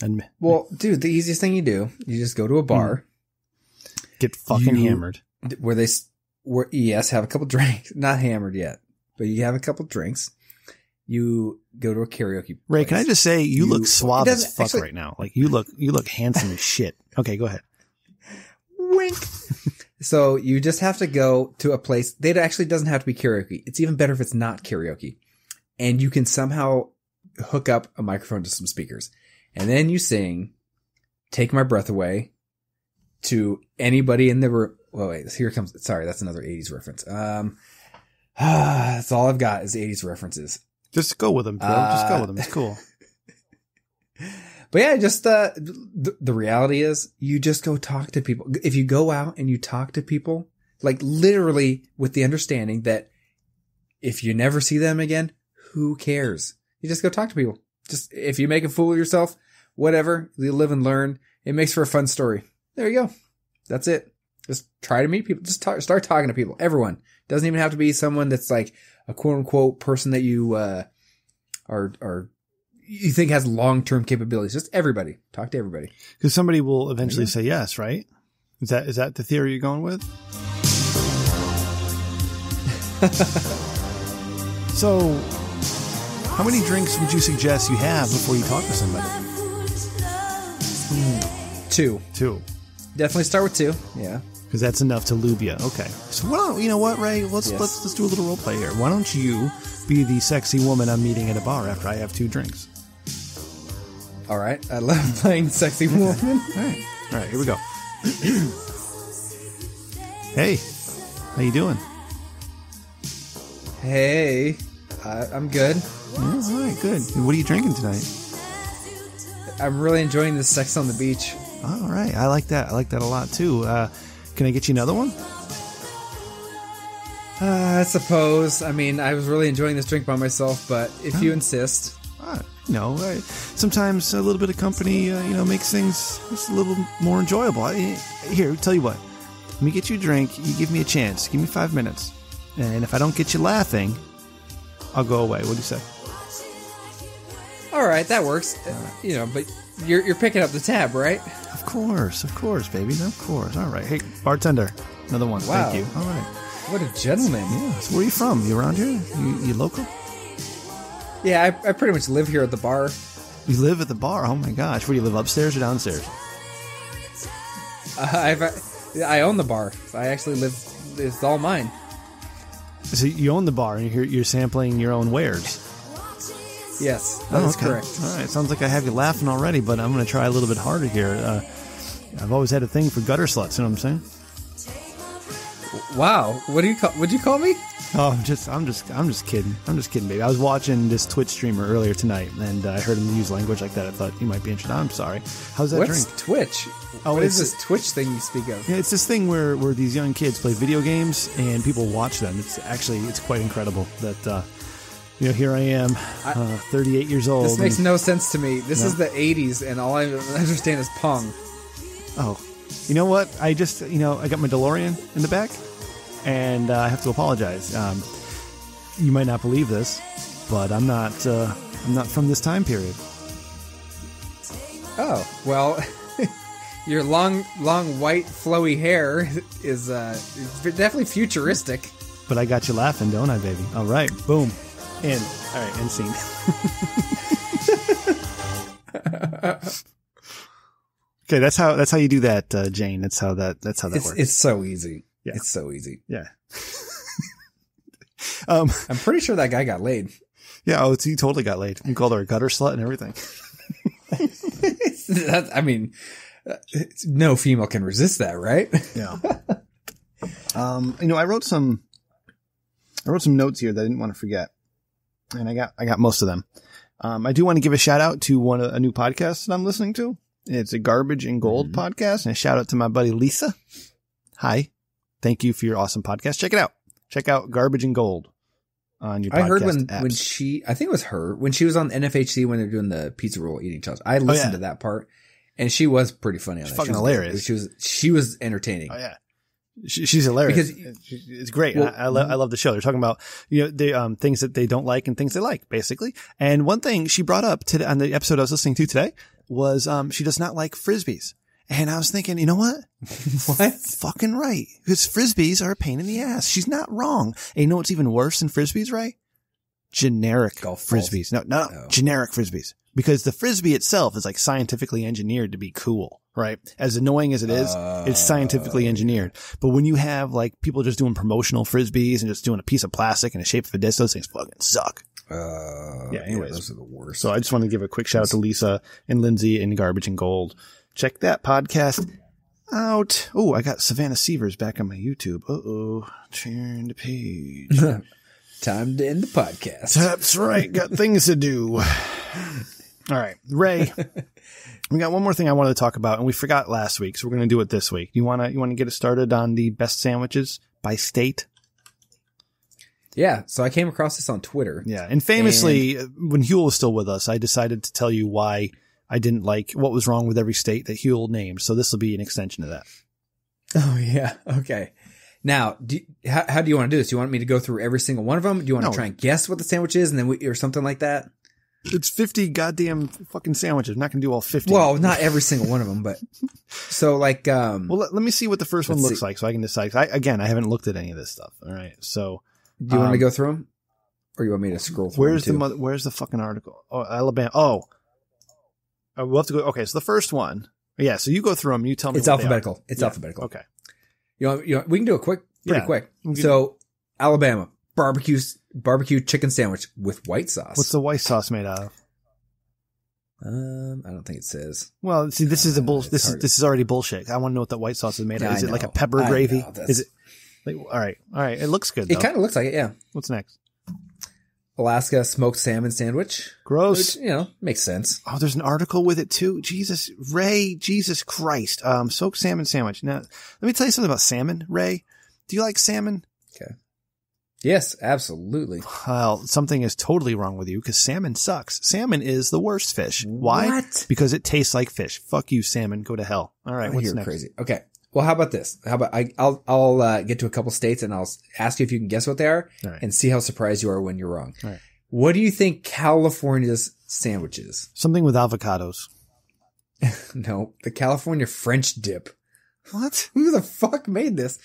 And. Well, dude, the easiest thing you do, you just go to a bar get fucking You- hammered. where they, s- where, yes, have a couple drinks, not hammered yet, but you have a couple drinks. You go to a karaoke. Ray, can I just say you, You- look suave as fuck actually- right now? Like you look, you look handsome as shit. Okay, go ahead. Wink. so you just have to go to a place. It actually doesn't have to be karaoke. It's even better if it's not karaoke. And you can somehow hook up a microphone to some speakers. And then you sing Take My Breath Away to anybody in the room. Well, wait, here comes, sorry, that's another 80s reference. Um, that's all I've got is 80s references. Just go with them, bro. Just go with them. It's cool. But yeah, just uh, the, the reality is you just go talk to people. If you go out and you talk to people, like literally with the understanding that if you never see them again, who cares? You just go talk to people. Just if you make a fool of yourself, whatever, you live and learn. It makes for a fun story. There you go. That's it. Just try to meet people. Just talk, start talking to people. Everyone doesn't even have to be someone that's like a quote unquote person that you uh, are are you think has long term capabilities. Just everybody. Talk to everybody. Because somebody will eventually say yes, right? Is that is that the theory you're going with? so, how many drinks would you suggest you have before you talk to somebody? Hmm. Two. Two. Definitely start with two. Yeah. Because that's enough to lube you. Okay. So why don't you know what, Ray? Let's Yes. let's let's do a little role play here. Why don't you be the sexy woman I'm meeting at a bar after I have two drinks? All right. I love playing sexy woman. All right. All right. Here we go. hey, how you doing? hey, uh, I'm good. Yeah, all right. Good. What are you drinking tonight? I'm really enjoying this sex on the beach. All right. I like that. I like that a lot too. Uh, can I get you another one? Uh, I suppose. I mean, I was really enjoying this drink by myself, but if you insist. Uh, you know, I, sometimes a little bit of company, uh, you know, makes things just a little more enjoyable. I, here, tell you what. Let me get you a drink. You give me a chance. Give me five minutes, and if I don't get you laughing, I'll go away. What do you say? All right, that works. Uh, you know, but you're you're picking up the tab, right? Of course, of course, baby, of course. All right. Hey, bartender, another one. Wow. Thank you. All right. What a gentleman. Yeah. So where are you from? You around here? You, you local? Yeah, I, I pretty much live here at the bar. You live at the bar? Oh my gosh. Where do you live? Upstairs or downstairs? Uh, I've I own the bar. I actually live. It's all mine. So you own the bar and you're, you're sampling your own wares. Yes, that Oh, okay. correct. All right, sounds like I have you laughing already, but I'm going to try a little bit harder here. Uh, I've always had a thing for gutter sluts. You know what I'm saying? Wow, what do you call? Would you call me? Oh, I'm just, I'm just, I'm just kidding. I'm just kidding, baby. I was watching this Twitch streamer earlier tonight, and uh, I heard him use language like that. I thought you might be interested. I'm sorry. How's that What's drink? Twitch? Oh, what is this Twitch thing you speak of? Yeah, it's this thing where, where these young kids play video games and people watch them. It's actually it's quite incredible that uh, you know here I am, uh, 38 years old. This makes no sense to me. This No. is the '80s, and all I understand is Pong. Oh, you know what? I just, you know, I got my DeLorean in the back, and uh, I have to apologize. Um, you might not believe this, but I'm not, uh, I'm not from this time period. Oh well, your long, long white flowy hair is uh, definitely futuristic. But I got you laughing, don't I, baby? All right, boom, in. All right, end scene. okay, that's how that's how you do that, uh, Jane. That's how that that's how that It's works. it's so easy. Yeah. It's so easy. yeah. um. I'm pretty sure that guy got laid. Yeah. Oh, he totally got laid. You called her a gutter slut and everything. that, I mean, uh, no female can resist that, right? Yeah. um, you know, I wrote some, I wrote some notes here that I didn't want to forget, and I got, I got most of them. Um, I do want to give a shout out to one, of a new podcast that I'm listening to. It's a Garbage and Gold mm-hmm. podcast, and a shout out to my buddy Lisa. Hi, thank you for your awesome podcast. Check it out. Check out Garbage and Gold on your. I heard when apps. when she, I think it was her when she was on NFHC when they're doing the pizza roll eating challenge. I oh, listened Oh, yeah. to that part, and she was pretty funny. On She's that. fucking She was- hilarious. She was she was entertaining. Oh yeah. She, she's hilarious. Because- She- it's great. Well, I, I, love, I love the show. They're talking about, you know, the, um, things that they don't like and things they like, basically. And one thing she brought up today on the episode I was listening to today was, um, she does not like frisbees. And I was thinking, you know what? What? Fucking right. Because frisbees are a pain in the ass. She's not wrong. And you know what's even worse than frisbees, right? Generic Golf balls. frisbees. No, no, no. Oh. Generic frisbees. Because the frisbee itself is like scientifically engineered to be cool, right? As annoying as it is, it's scientifically engineered. But when you have like people just doing promotional frisbees and just doing a piece of plastic in the shape of a disc, those things fucking suck. Uh, Yeah, anyways. those are the worst. So I just want to give a quick shout out to Lisa and Lindsay and Garbage and Gold. Check that podcast out. Oh, I got Savannah Severs back on my YouTube. Uh oh. Turn the page. Time to end the podcast. That's right. Got things to do. All right. Ray, we got one more thing I wanted to talk about and we forgot last week. So we're going to do it this week. You want to, you want to get it started on the best sandwiches by state? Yeah, so I came across this on Twitter. Yeah. And famously, uh when Huel was still with us, I decided to tell you why I didn't like what was wrong with every state that Huel named. So this will be an extension of that. Oh yeah, okay. Now, do how, how do you want to do this? Do you want me to go through every single one of them? Do you want No. to try and guess what the sandwich is, and then we, or something like that? It's 50 goddamn fucking sandwiches. I'm not going to do all 50. Well, not every single one of them, but so like, um, Well, let, let me see what the first one looks see. like so I can decide. I, again, I haven't looked at any of this stuff. All right. So do you want me to um, go through them, or you want me to scroll through? where's the mother, where's the fucking article? Oh, Alabama. Oh, Uh, we'll have to go. Okay. So the first one. Yeah. So you go through them. You tell me. It's what they are. alphabetical. It's Yeah, alphabetical. Okay. You know, you know, we can do it quick, pretty Yeah. quick. So, Alabama barbecue barbecue chicken sandwich with white sauce. What's the white sauce made out of? Um, I don't think it says. Well, see, this is a bull. This is this is already bullshit. I want to know what that white sauce is made Yeah, of. Is it like a pepper I gravy? know, Is it? Like, all right, all right. It looks good. It kind of looks like it. Yeah, What's next? Alaska smoked salmon sandwich, Gross. which you know makes sense. Oh, there's an article with it too. Jesus, Ray, Jesus Christ. Um, soaked salmon sandwich. Now, let me tell you something about salmon, Ray. Do you like salmon? Yes, absolutely. Well, something is totally wrong with you because salmon sucks. Salmon is the worst fish. Why? What? Because it tastes like fish. Fuck you, salmon. Go to hell. All right, Oh, what's you're next? crazy. Okay. Well, how about this? How about I, I'll I'll uh, get to a couple states and I'll ask you if you can guess what they are right. and see how surprised you are when you're wrong. Right. What do you think California's sandwich is? Something with avocados. No, the California French dip. What? Who the fuck made this?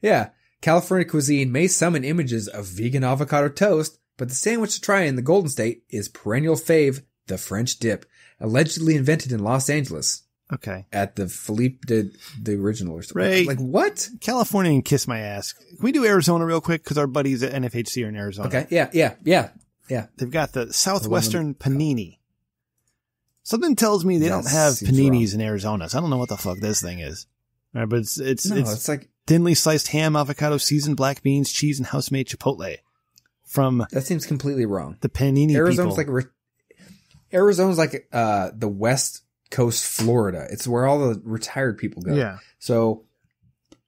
Yeah, California cuisine may summon images of vegan avocado toast, but the sandwich to try in the Golden State is perennial fave, the French dip, allegedly invented in Los Angeles Okay. at the Philippe de the original or something. Ray. Like what? California and kiss my ass. Can we do Arizona real quick? Because our buddies at NFHC are in Arizona. Okay, yeah, yeah, yeah, yeah. They've got the Southwestern Panini. Something tells me they That don't have paninis in Arizona, so I don't know what the fuck this thing is. All right, but it's it's No, it's, it's like thinly sliced ham, avocado, seasoned black beans, cheese, and house made chipotle from that seems completely wrong. the panini Arizona's people. like Arizona's like uh the West Coast Florida. It's where all the retired people go. yeah, So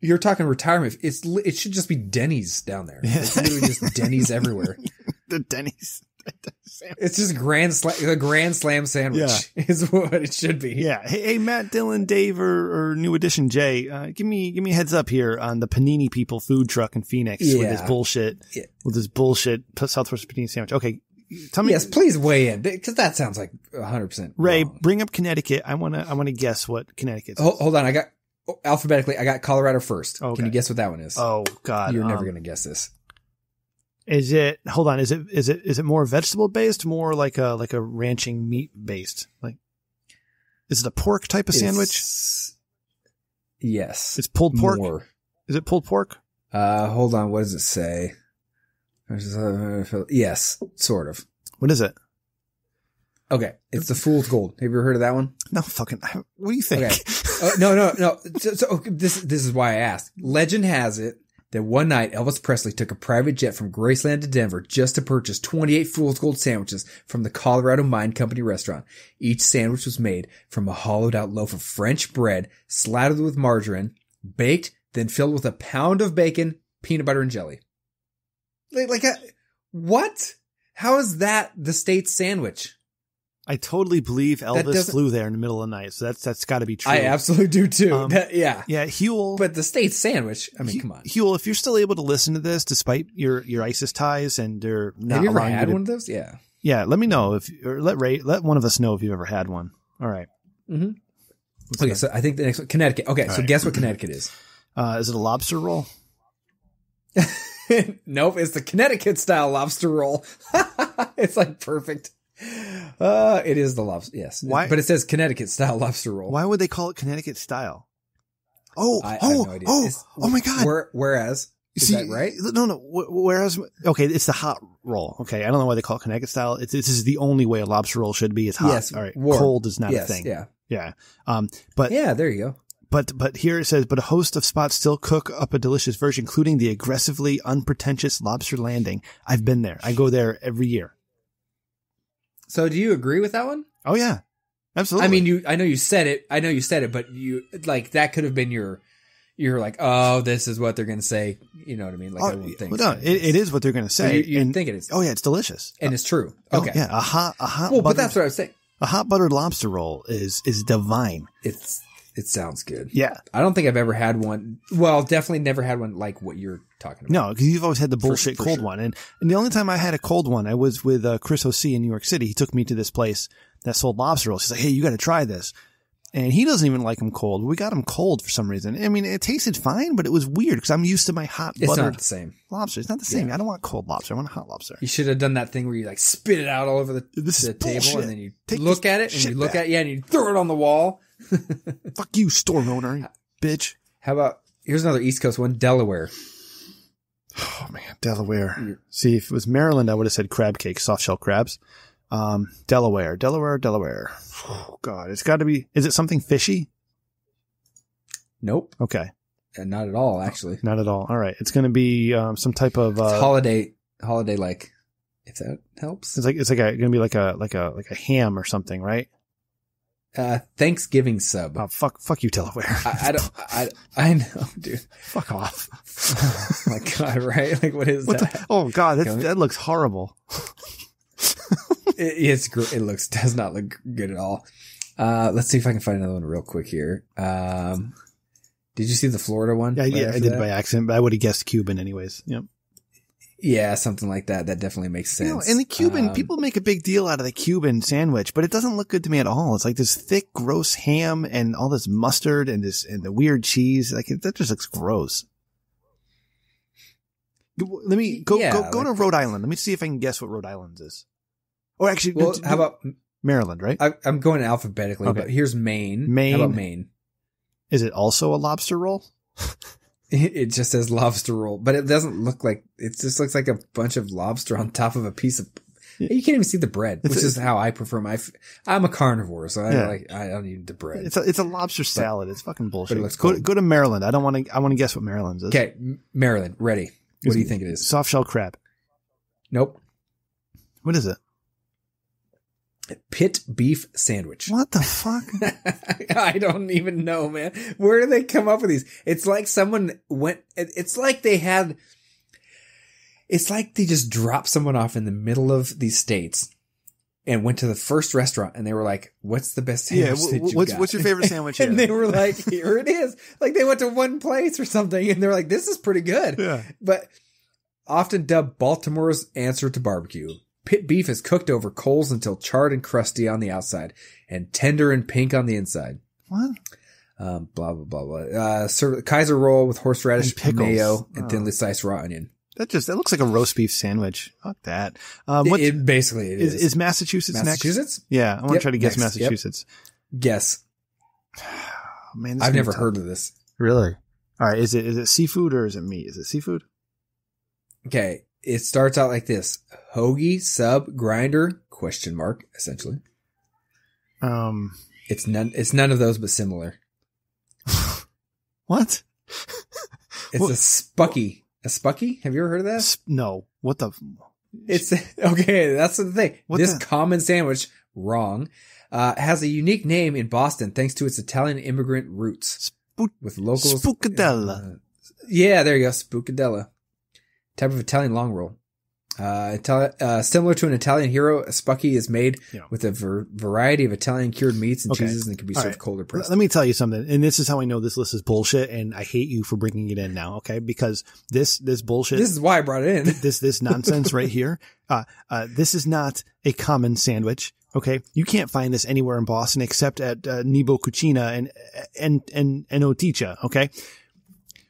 you're talking retirement. It's it should just be Denny's down there. It's literally just Denny's everywhere. the Denny's. It's just grand slam, the grand slam sandwich is what it should be. Yeah. Hey, hey, Matt, Dylan, Dave, or, or New Edition Jay, uh, give me give me a heads up here on the Panini People food truck in Phoenix with Yeah. this bullshit Yeah. with this bullshit Southwest Panini sandwich. Okay, tell me, Yes, please weigh in because that sounds like 100. percent Ray, bring up Connecticut. I wanna I wanna guess what Connecticut. Hold, hold on, I got oh, alphabetically. I got Colorado first. Okay. Can you guess what that one is? Oh God, You're never um, gonna guess this. Is it? Hold on. Is it? Is it? Is it more vegetable based? More like a like a ranching meat based? Like, is it a pork type of sandwich? Yes, It's pulled pork. More. Is it pulled pork? Uh, hold on. What does it say? Yes, sort of. What is it? Okay, it's the Fool's Gold. Have you ever heard of that one? No fucking. What do you think? Okay. Uh, no, no, no. So, so okay, this this is why I asked. Legend has it that one night Elvis Presley took a private jet from Graceland to Denver just to purchase 28 Fool's Gold sandwiches from the Colorado Mine Company restaurant. Each sandwich was made from a hollowed out loaf of French bread, slathered with margarine, baked, then filled with a pound of bacon, peanut butter, and jelly. Like, like a, what? How is that the state sandwich? I totally believe Elvis flew there in the middle of the night. So that's that's got to be true. I absolutely do too. Um, That- yeah. Yeah, Huel. But the state sandwich, I mean, come on. Huel, if you're still able to listen to this despite your your ISIS ties and they're not Have you ever had to- one of those? Yeah. Yeah, let me know if or let Ray let one of us know if you've ever had one. All right. Mm-hmm. Okay, next? so I think the next one, Connecticut. Okay, All so right. guess what Connecticut is? Uh, is it a lobster roll? nope, it's the Connecticut style lobster roll. it's like perfect. Uh, it is the lobster. Yes, Why- But it says Connecticut style lobster roll. Why would they call it Connecticut style? Oh, I, I oh, have no idea. oh, It's- oh my God. Where, whereas, Is that right? No, no. Whereas, okay, it's the hot roll. Okay, I don't know why they call it Connecticut style. It's, this is the only way a lobster roll should be. It's hot. Yes, All right. warm. Cold is not yes, a thing. Yeah. Yeah. Um, but Yeah, there you go. but but here it says, but a host of spots still cook up a delicious version, including the aggressively unpretentious Lobster Landing. I've been there. I go there every year. So do you agree with that one? Oh yeah, absolutely. I mean, you. I know you said it. I know you said it, but you like that could have been your. You're like, oh, this is what they're gonna say. You know what I mean? Like, oh, I oh, wouldn't think. well, no, it, it is what they're going to So say. you, you and, think it is, oh yeah, it's delicious. and it's true. Oh, Okay. yeah, a hot a hot Well, but that's what I was saying. a hot buttered lobster roll is is divine. It's it sounds good. Yeah. I don't think I've ever had one. Well, definitely never had one like what you're talking about. No, because you've always had the bullshit for cold sure. one, and and the only time I had a cold one, I was with uh, Chris O.C. in New York City. He took me to this place that sold lobster rolls. He's like, "Hey, you got to try this," and he doesn't even like them cold. We got them cold for some reason. I mean, it tasted fine, but it was weird because I'm used to my hot It's buttered not the same. lobster. It's not the same. I don't want cold lobster. I want a hot lobster. You should have done that thing where you like spit it out all over the, This the table, bullshit. and then you Take look at it, and you look back. at yeah, and you throw it on the wall. Fuck you, store owner, bitch. How about here's another East Coast one, Delaware. Oh man, Delaware. See, if it was Maryland, I would have said crab cake, soft shell crabs. Um, Delaware, Delaware, Delaware. Oh god, it's got to be. Is it something fishy? Nope, Okay, and not at all. Actually, not at all. All right, it's going to be um, some type of. Uh, holiday, holiday like. If that helps, it's like it's like going to be like a like a like a ham or something, right? Uh, Thanksgiving sub. Oh fuck, fuck you, Delaware. I, I don't. I I know, dude. fuck off. Oh my god, right? Like, what is What that? the? Oh god, that looks horrible. It, it's it looks does not look good at all. Uh, let's see if I can find another one real quick here. Um, did you see the Florida one? Yeah, right yeah, I did that? by accident, but I would have guessed Cuban anyways. Yep. Yeah, something like that. That definitely makes sense. You know, and the Cuban Um, people make a big deal out of the Cuban sandwich, but it doesn't look good to me at all. It's like this thick, gross ham and all this mustard and this and the weird cheese. Like it, that just looks gross. Let me go Yeah, go go to Rhode Island. Let me see if I can guess what Rhode Island is. Or actually, Well, do- how about Maryland? Right? I, I'm going alphabetically, Okay. but here's Maine. Maine. How about Maine? Is it also a lobster roll? It just says lobster roll, but it doesn't look like it. Just looks like a bunch of lobster on top of a piece of. You can't even see the bread, It's which a- is how I prefer my. I'm a carnivore, so I Yeah. like I don't need the bread. It's a it's a lobster salad. It's fucking bullshit. looks go, go to Maryland. I don't want to. I want to guess what Maryland's is. Okay, Maryland, ready? What do you think it is? Soft shell crab. Nope. What is it? Pit beef sandwich. What the fuck? I don't even know, man. Where do they come up with these? It's like someone went, it's like they had, it's like they just dropped someone off in the middle of these states and went to the first restaurant and they were like, what's the best Yeah, sandwich? you've what's- got?" what's your favorite sandwich and they were like, here it is. Like they went to one place or something and they're like, this is pretty good. Yeah. But often dubbed Baltimore's answer to barbecue. Pit beef is cooked over coals until charred and crusty on the outside and tender and pink on the inside. What? Um, blah blah blah blah. Uh, serve, Kaiser roll with horseradish, And mayo, and Oh. thinly sliced raw onion. That just that looks like a roast beef sandwich. Fuck that. Um, what it, it basically it is, is. is Massachusetts, next? Massachusetts? Yeah, I want to Yep, try to guess next. Yep. Massachusetts. Guess. Oh, man, I've never heard of this. Really? All right. Is it is it seafood or is it meat? Is it seafood? Okay, it starts out like this: hoagie sub grinder question mark. Essentially, Um, it's none. It's none of those, but similar. what? It's What- a spuckie. A spuckie? Have you ever heard of that? S- No. What the? It's okay. That's the thing. What this the- common sandwich, wrong, uh, has a unique name in Boston thanks to its Italian immigrant roots. Spook- with locals. Spuccadella. Uh, yeah, there you go. Spuccadella. Type of Italian long roll. Uh, Itali- uh, similar to an Italian hero, a spuckie is made Yeah. with a ver- variety of Italian cured meats and Okay. cheeses and it can be All served right. cold or pressed. Let me tell you something, and this is how I know this list is bullshit, and I hate you for bringing it in now, okay? Because this this bullshit, This is why I brought it in. this this nonsense right here, uh, uh, this is not a common sandwich. Okay, you can't find this anywhere in Boston except at uh, Nebo Cucina and and and and Oticia. Okay,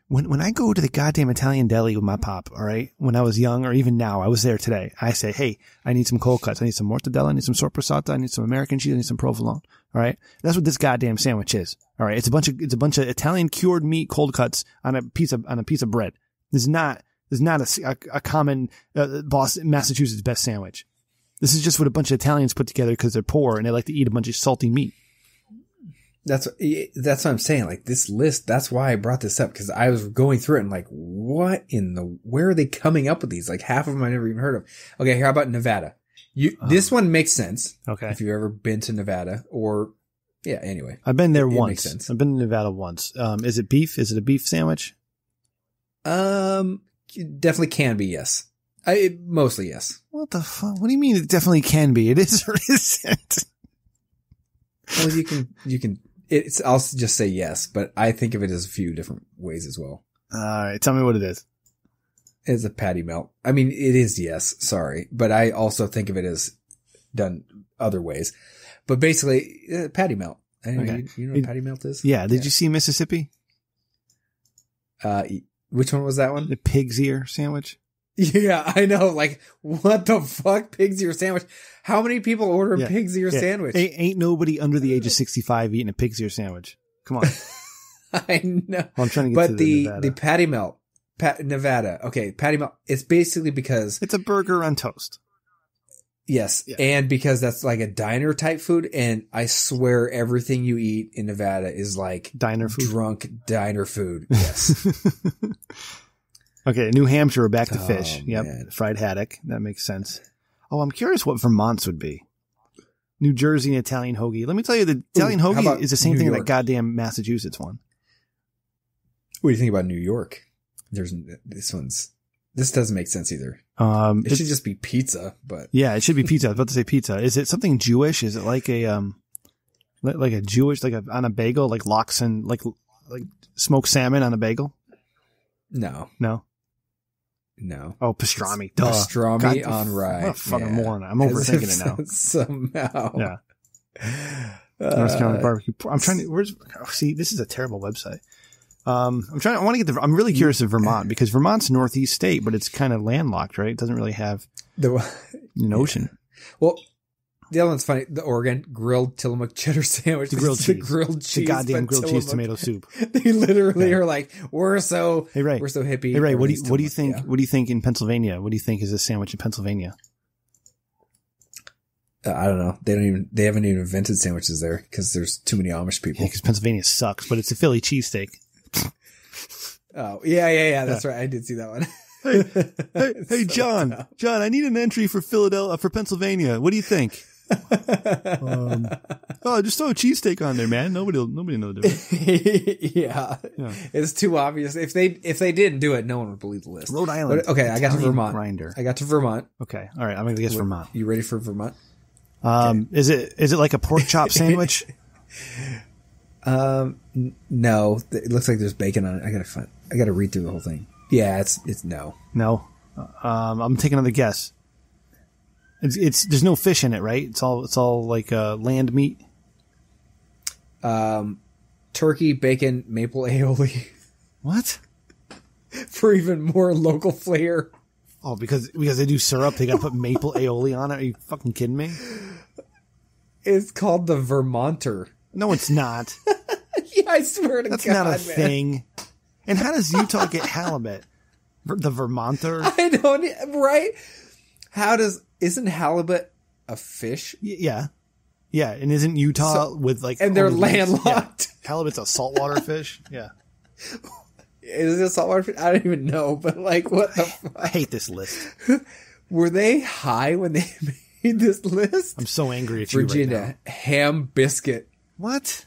when when I go to the goddamn Italian deli with my pop, all right, when I was young or even now, I was there today. I say, hey, I need some cold cuts. I need some mortadella. I need some soppressata. I need some American cheese. I need some provolone. All right, that's what this goddamn sandwich is. All right, it's a bunch of it's a bunch of Italian cured meat cold cuts on a piece of on a piece of bread. This is not this is not a a common uh, Boston, Massachusetts best sandwich. This is just what a bunch of Italians put together because they're poor and they like to eat a bunch of salty meat. That's that's what I'm saying. Like this list, that's why I brought this up because I was going through it and like, what in the where are they coming up with these? Like half of them I never even heard of. Okay, how about Nevada? You this one makes sense Okay. if you've ever been to Nevada or yeah. Anyway, I've been there It- it once. makes sense. I've been to Nevada once. Um, is it beef? Is it a beef sandwich? um, definitely can be yes. I it- mostly yes. What the fuck? What do you mean it definitely can be? It is or isn't? Well, you can you can. It's I'll just say yes, but I think of it as a few different ways as well. All right. Tell me what it is. It's a patty melt. I mean, it is yes. Sorry, but I also think of it as done other ways. But basically, uh, patty melt. Okay. you, you know what patty melt is? Yeah. Did you see Mississippi? Uh, which one was that one? The pig's ear sandwich? Yeah, I know. Like, what the fuck? Pig's ear sandwich. How many people order a Yeah. pig's ear Yeah. sandwich? Ain't, ain't nobody under the age of 65 eating a pig's ear sandwich. Come on. I know. Well, I'm trying to get But to the the, the, patty melt, Pat, Nevada. Okay, patty melt. It's basically because it's a burger on toast. yes, Yeah. and because that's like a diner type food, and I swear everything you eat in Nevada is like Diner food. drunk diner food. Yes. Okay, New Hampshire, we're back to Oh, fish. Yep, man. fried haddock. That makes sense. Oh, I'm curious what Vermont's would be. New Jersey and Italian hoagie. Let me tell you, the Italian how hoagie is the same New thing that goddamn Massachusetts one. what do you think about New York? There's this one's. This doesn't make sense either. Um, It it- should just be pizza, but yeah, it should be pizza. I was about to say pizza. Is it something Jewish? Is it like a um, like a Jewish like a on a bagel, like lox and like like smoked salmon on a bagel? no, No. No. Oh, pastrami. Duh. Pastrami God, on rye. What a fucking Yeah. moron. I'm overthinking it now. Somehow. Yeah. Uh, North Carolina barbecue. I'm trying to. Where's? Oh, see, this is a terrible website. Um, I'm trying. I want to get the. I'm really curious of Vermont because Vermont's northeast state, but it's kind of landlocked, right? It doesn't really have the, an ocean. well, the other one's funny. The Oregon grilled Tillamook cheddar sandwich. The grilled cheese. The grilled cheese. the goddamn grilled cheese tomato soup. They literally Yeah. are like, we're so, Hey Ray. we're so hippie. Hey Ray, what do you what do you Tillamook. think? What do you think in Pennsylvania? What do you think is a sandwich in Pennsylvania? Uh, I don't know. They don't even. They haven't even invented sandwiches there because there's too many Amish people. because Pennsylvania sucks, but it's a Philly cheesesteak. Oh yeah, yeah, yeah. That's right. I did see that one. Hey, hey, hey, So John, dumb. John, I need an entry for Philadelphia for Pennsylvania. What do you think? Um, oh, just throw a cheesesteak on there, man. Nobody, nobody know the difference. yeah. Yeah. it's too obvious. If they if they didn't do it, no one would believe the list. Rhode Island. But- okay, I got to Vermont. Grinder. I got to Vermont. Okay, all right. I'm gonna guess Vermont. You ready for Vermont? Um, is it is it like a pork chop sandwich? Um, n- no. It looks like there's bacon on it. I gotta find. I gotta read through the whole thing. Yeah, it's it's no. no. Um, I'm taking another guess. It's, it's there's no fish in it, right? It's all it's all like uh, land meat. Um, turkey, bacon, maple aioli What? for even more local flair. Oh, because because they do syrup, they gotta put maple aioli on it. Are you fucking kidding me? It's called the Vermonter. No, it's not. Yeah, I swear to That's God, not a man. thing. And how does Utah get halibut? The Vermonter? I don't right. How does isn't halibut a fish? yeah, yeah. And isn't Utah with like And they're landlocked. Yeah. Halibut's a saltwater fish. Yeah. Is it a saltwater fish? I don't even know. But like, what the? Fuck? I hate this list. Were they high when they made this list? I'm so angry at you Virginia right now. ham biscuit. What?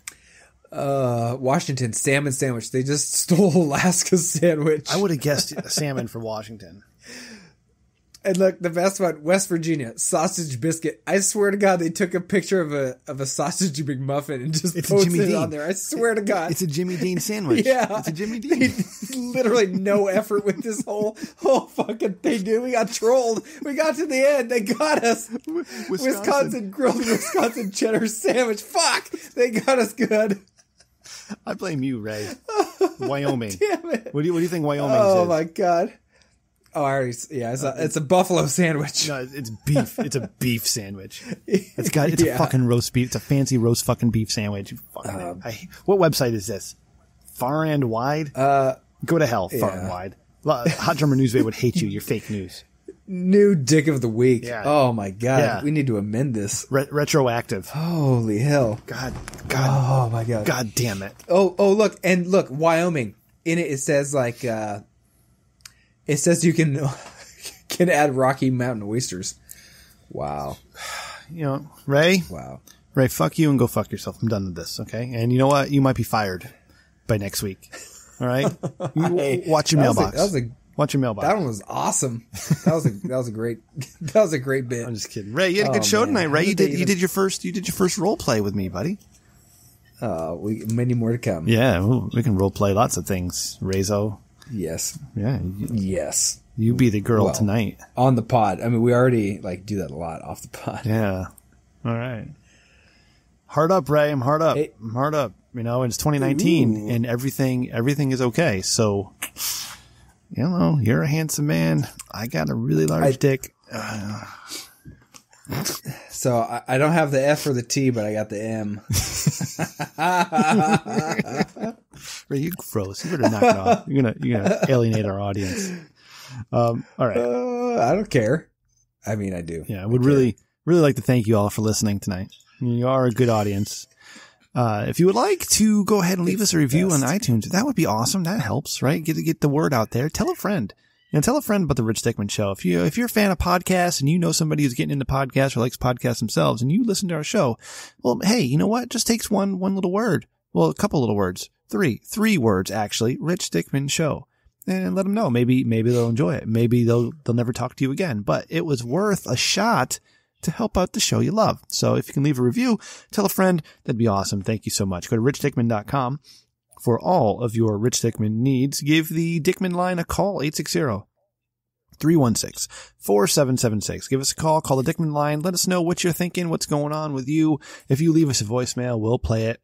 Uh, Washington salmon sandwich. They just stole Alaska's sandwich. I would have guessed salmon for Washington. And look, the best one, West Virginia sausage biscuit. I swear to God, they took a picture of a of a sausage McMuffin and just It's posted Jimmy it Dean. on there. I swear to God, It's a Jimmy Dean sandwich. Yeah. It's a Jimmy They- Dean. literally no effort with this whole whole fucking thing, dude. We got trolled. We got to the end. They got us. Wisconsin, grilled Wisconsin cheddar sandwich. Fuck, they got us good. I blame you, Ray. Wyoming. Damn it. What do you What do you think Wyoming Oh is? my god. Oh, I already. Yeah, it's a, it's a buffalo sandwich. No, it's beef. It's a beef sandwich. It's got it's Yeah. a fucking roast beef. It's a fancy roast fucking beef sandwich. Fucking Um, I, what website is this? Far and wide. Uh, Go to hell. Far and wide. Hot German News Babe would hate you. You're fake news. New dick of the week. Yeah. Oh my god. Yeah. We need to amend this. Re- retroactive. Holy hell. God, God, Oh my god. God damn it. Oh, oh, look, and look, Wyoming. In it, it says like, uh, it says you can can add Rocky Mountain oysters. Wow, You know, Ray, wow. Ray, fuck you and go fuck yourself. I'm done with this. Okay. And you know what? You might be fired by next week. All right. Hey, watch your that was a- mailbox. that was a- watch your mailbox. That one was awesome. That was a that was a great that was a great bit. I'm just kidding. Ray, you had a good Oh, show man. tonight, Ray. How You did did you did your first you did your first role play with me, buddy. Uh, we many more to come. Yeah, we can role play lots of things. Razo. Yes, Yeah. You, yes. you be the girl Well. tonight. On the pod. I mean, we already like do that a lot off the pod. Yeah. All right. Hard up, Ray. I'm hard up. Hey. I'm hard up. You know, it's 2019 and everything everything is okay. So, you know, you're a handsome man. I got a really large I- dick. So I, I don't have the F or the T, but I got the M. Ray, you gross. You better knock it off. You're gonna you're gonna alienate our audience. Um. All right. Uh, I don't care. I mean, I do. Yeah, I would really, really like to thank you all for listening tonight. You are a good audience. Uh, if you would like to go ahead and leave us a review on iTunes, that would be awesome. That helps, right? Get get the word out there. Tell a friend. You know, tell a friend about the Rich Dickman Show. If you if you're a fan of podcasts and you know somebody who's getting into podcasts or likes podcasts themselves, and you listen to our show, well, hey, you know what? It just takes one one little word. Well, a couple little words. Three, three words actually. Rich Dickman Show and let them know. Maybe maybe they'll enjoy it. Maybe they'll they'll never talk to you again. But it was worth a shot to help out the show you love. So if you can leave a review, tell a friend, that'd be awesome. Thank you so much. Go to richdickman.com for all of your Rich Dickman needs. Give the Dickman line a call 860 316 4776. Give us a call, call the Dickman line. Let us know what you're thinking, what's going on with you. If you leave us a voicemail, we'll play it.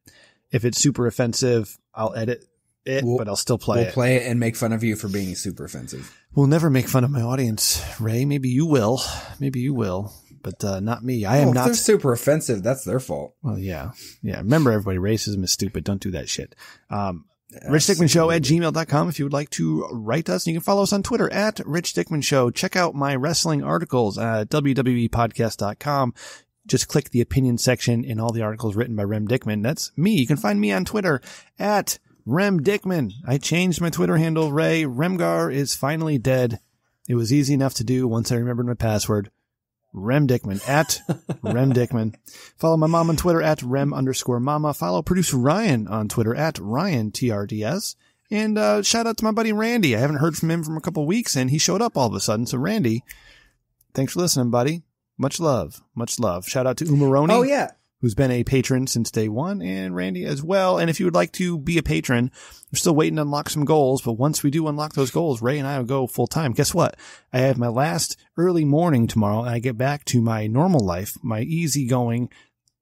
If it's super offensive, I'll edit it, We'll- but I'll still play we'll it. play it and make fun of you for being super offensive. We'll never make fun of my audience, Ray. Maybe you will. Maybe you will, but uh, not me. I am Well, if not. they're super offensive. That's their fault. Well, yeah. Yeah. Remember, everybody, racism is stupid. Don't do that shit. Um, Rich Dickman Show at gmail.com if you would like to write us. You can follow us on Twitter at Rich Dickman Show. Check out my wrestling articles at WWEpodcast.com. Just click the opinion section in all the articles written by Rem Dickman. That's me. You can find me on Twitter at Rem Dickman. I changed my Twitter handle, Ray. Remgar is finally dead. It was easy enough to do once I remembered my password. Rem Dickman at Rem Dickman. Follow my mom on Twitter at Rem underscore mama. Follow producer Ryan on Twitter at Ryan TRDS. And uh, shout out to my buddy Randy. I haven't heard from him from a couple weeks and he showed up all of a sudden. So Randy, thanks for listening, buddy. Much love. Much love. Shout out to Umaroni Oh yeah. who's been a patron since day one, and Randy as well. And if you would like to be a patron, we're still waiting to unlock some goals, but once we do unlock those goals, Ray and I will go full time. Guess what? I have my last early morning tomorrow, and I get back to my normal life, my easygoing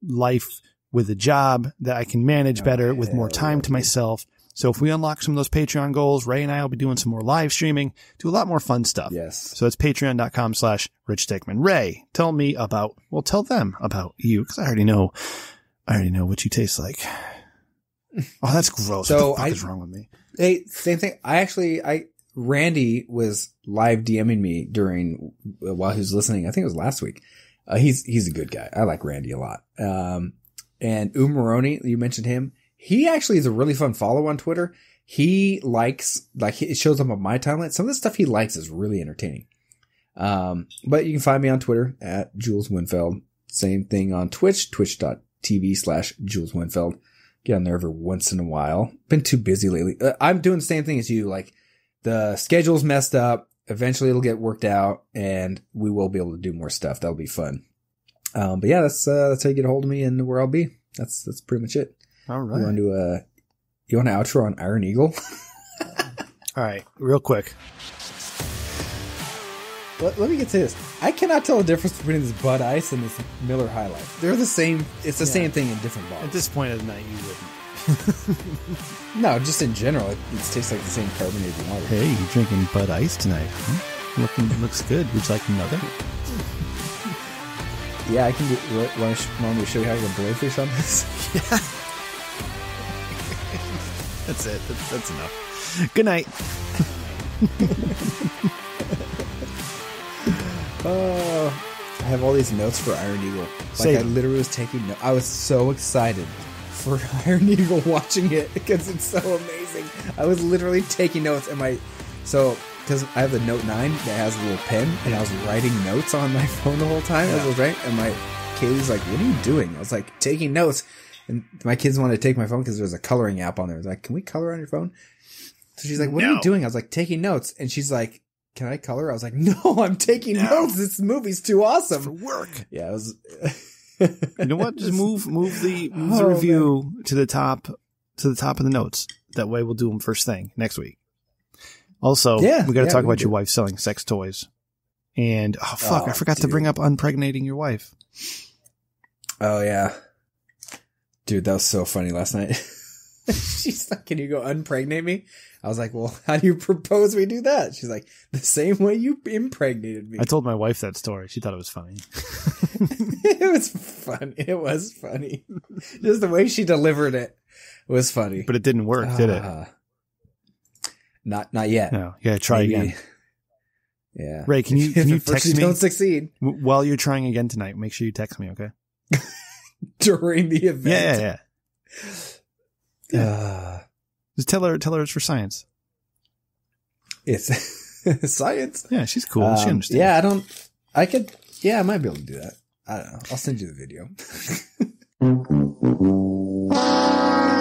life with a job that I can manage oh, better with more time to myself. So if we unlock some of those Patreon goals, Ray and I will be doing some more live streaming, do a lot more fun stuff. Yes. So it's patreon.com slash Rich Dickman. Ray, tell me about, well, tell them about you, because I already know, I already know what you taste like. Oh, that's gross. So what I- is wrong with me? Hey, same thing. I actually, I Randy was live DMing me during while he was listening. I think it was last week. Uh, he's he's a good guy. I like Randy a lot. Um, and Umaroni, you mentioned him. He actually is a really fun follow on Twitter. He likes like it shows up on my timeline. Some of the stuff he likes is really entertaining. Um, but you can find me on Twitter at Jules Winfeld. Same thing on Twitch, twitch.tv slash Jules Winfeld get on there every once in a while. Been too busy lately. Uh, I'm doing the same thing as you. Like the schedule's messed up. Eventually it'll get worked out and we will be able to do more stuff. That'll be fun. Um, but yeah, that's, uh, that's how you get a hold of me and where I'll be. That's, that's pretty much it. All You want to, do you want an outro on Iron Eagle? All right. Real quick. let, let me get to this. I cannot tell the difference between this Bud Ice and this Miller High Life. They're the same. It's the same thing in different bottles. At this point of the night, you wouldn't. No, just in general, it, it tastes like the same carbonated water. Hey, you drinking Bud Ice tonight? Huh? Looking, looks good. Would you like another? Yeah, I can do. Want, want, to, want me to show you how to get blowfish on this? That's it. That's, that's enough. Good night. Oh, I have all these notes for Iron Eagle. Like Save I literally was taking. No- I was so excited for Iron Eagle watching it because it's so amazing. I was literally taking notes, and my so because I have the Note Nine that has a little pen, and I was writing notes on my phone the whole time as I was writing. And my Kaylee's like, "What are you doing?" I was like, "Taking notes." And my kids wanted to take my phone because there's a coloring app on there. I was like, "Can we color on your phone?" So she's like, "What are you doing?" I was like, "Taking notes," and she's like. Can I color? I was like, no, I'm taking No. notes. This movie's too awesome. For work. Yeah, it was. You know what? Just move move the move the Oh, review to the top to the top of the notes. That way, we'll do them first thing next week. Also, Yeah, we got to yeah, talk about can your wife selling sex toys. And oh fuck, I Oh, forgot to bring up impregnating your wife. Oh yeah, dude, that was so funny last night. She's like, "Can you go unpregnate me?" I was like, "Well, how do you propose we do that?" She's like, "The same way you impregnated me." I told my wife that story. She thought it was funny. it was fun. It was funny. Just the way she delivered it was funny. But it didn't work, did it? Ah. Not, not yet. No. Yeah, try Maybe- again. Yeah. Ray, can you- can you text me? Don't succeed While you're trying again tonight, make sure you text me, okay? during the Yeah, event. yeah, yeah. yeah. Just tell her tell her it's for science. it's science. Yeah, she's cool. she Um, understands. Yeah, I don't. I could. Yeah, I might be able to do that. I don't know. I'll send you the video.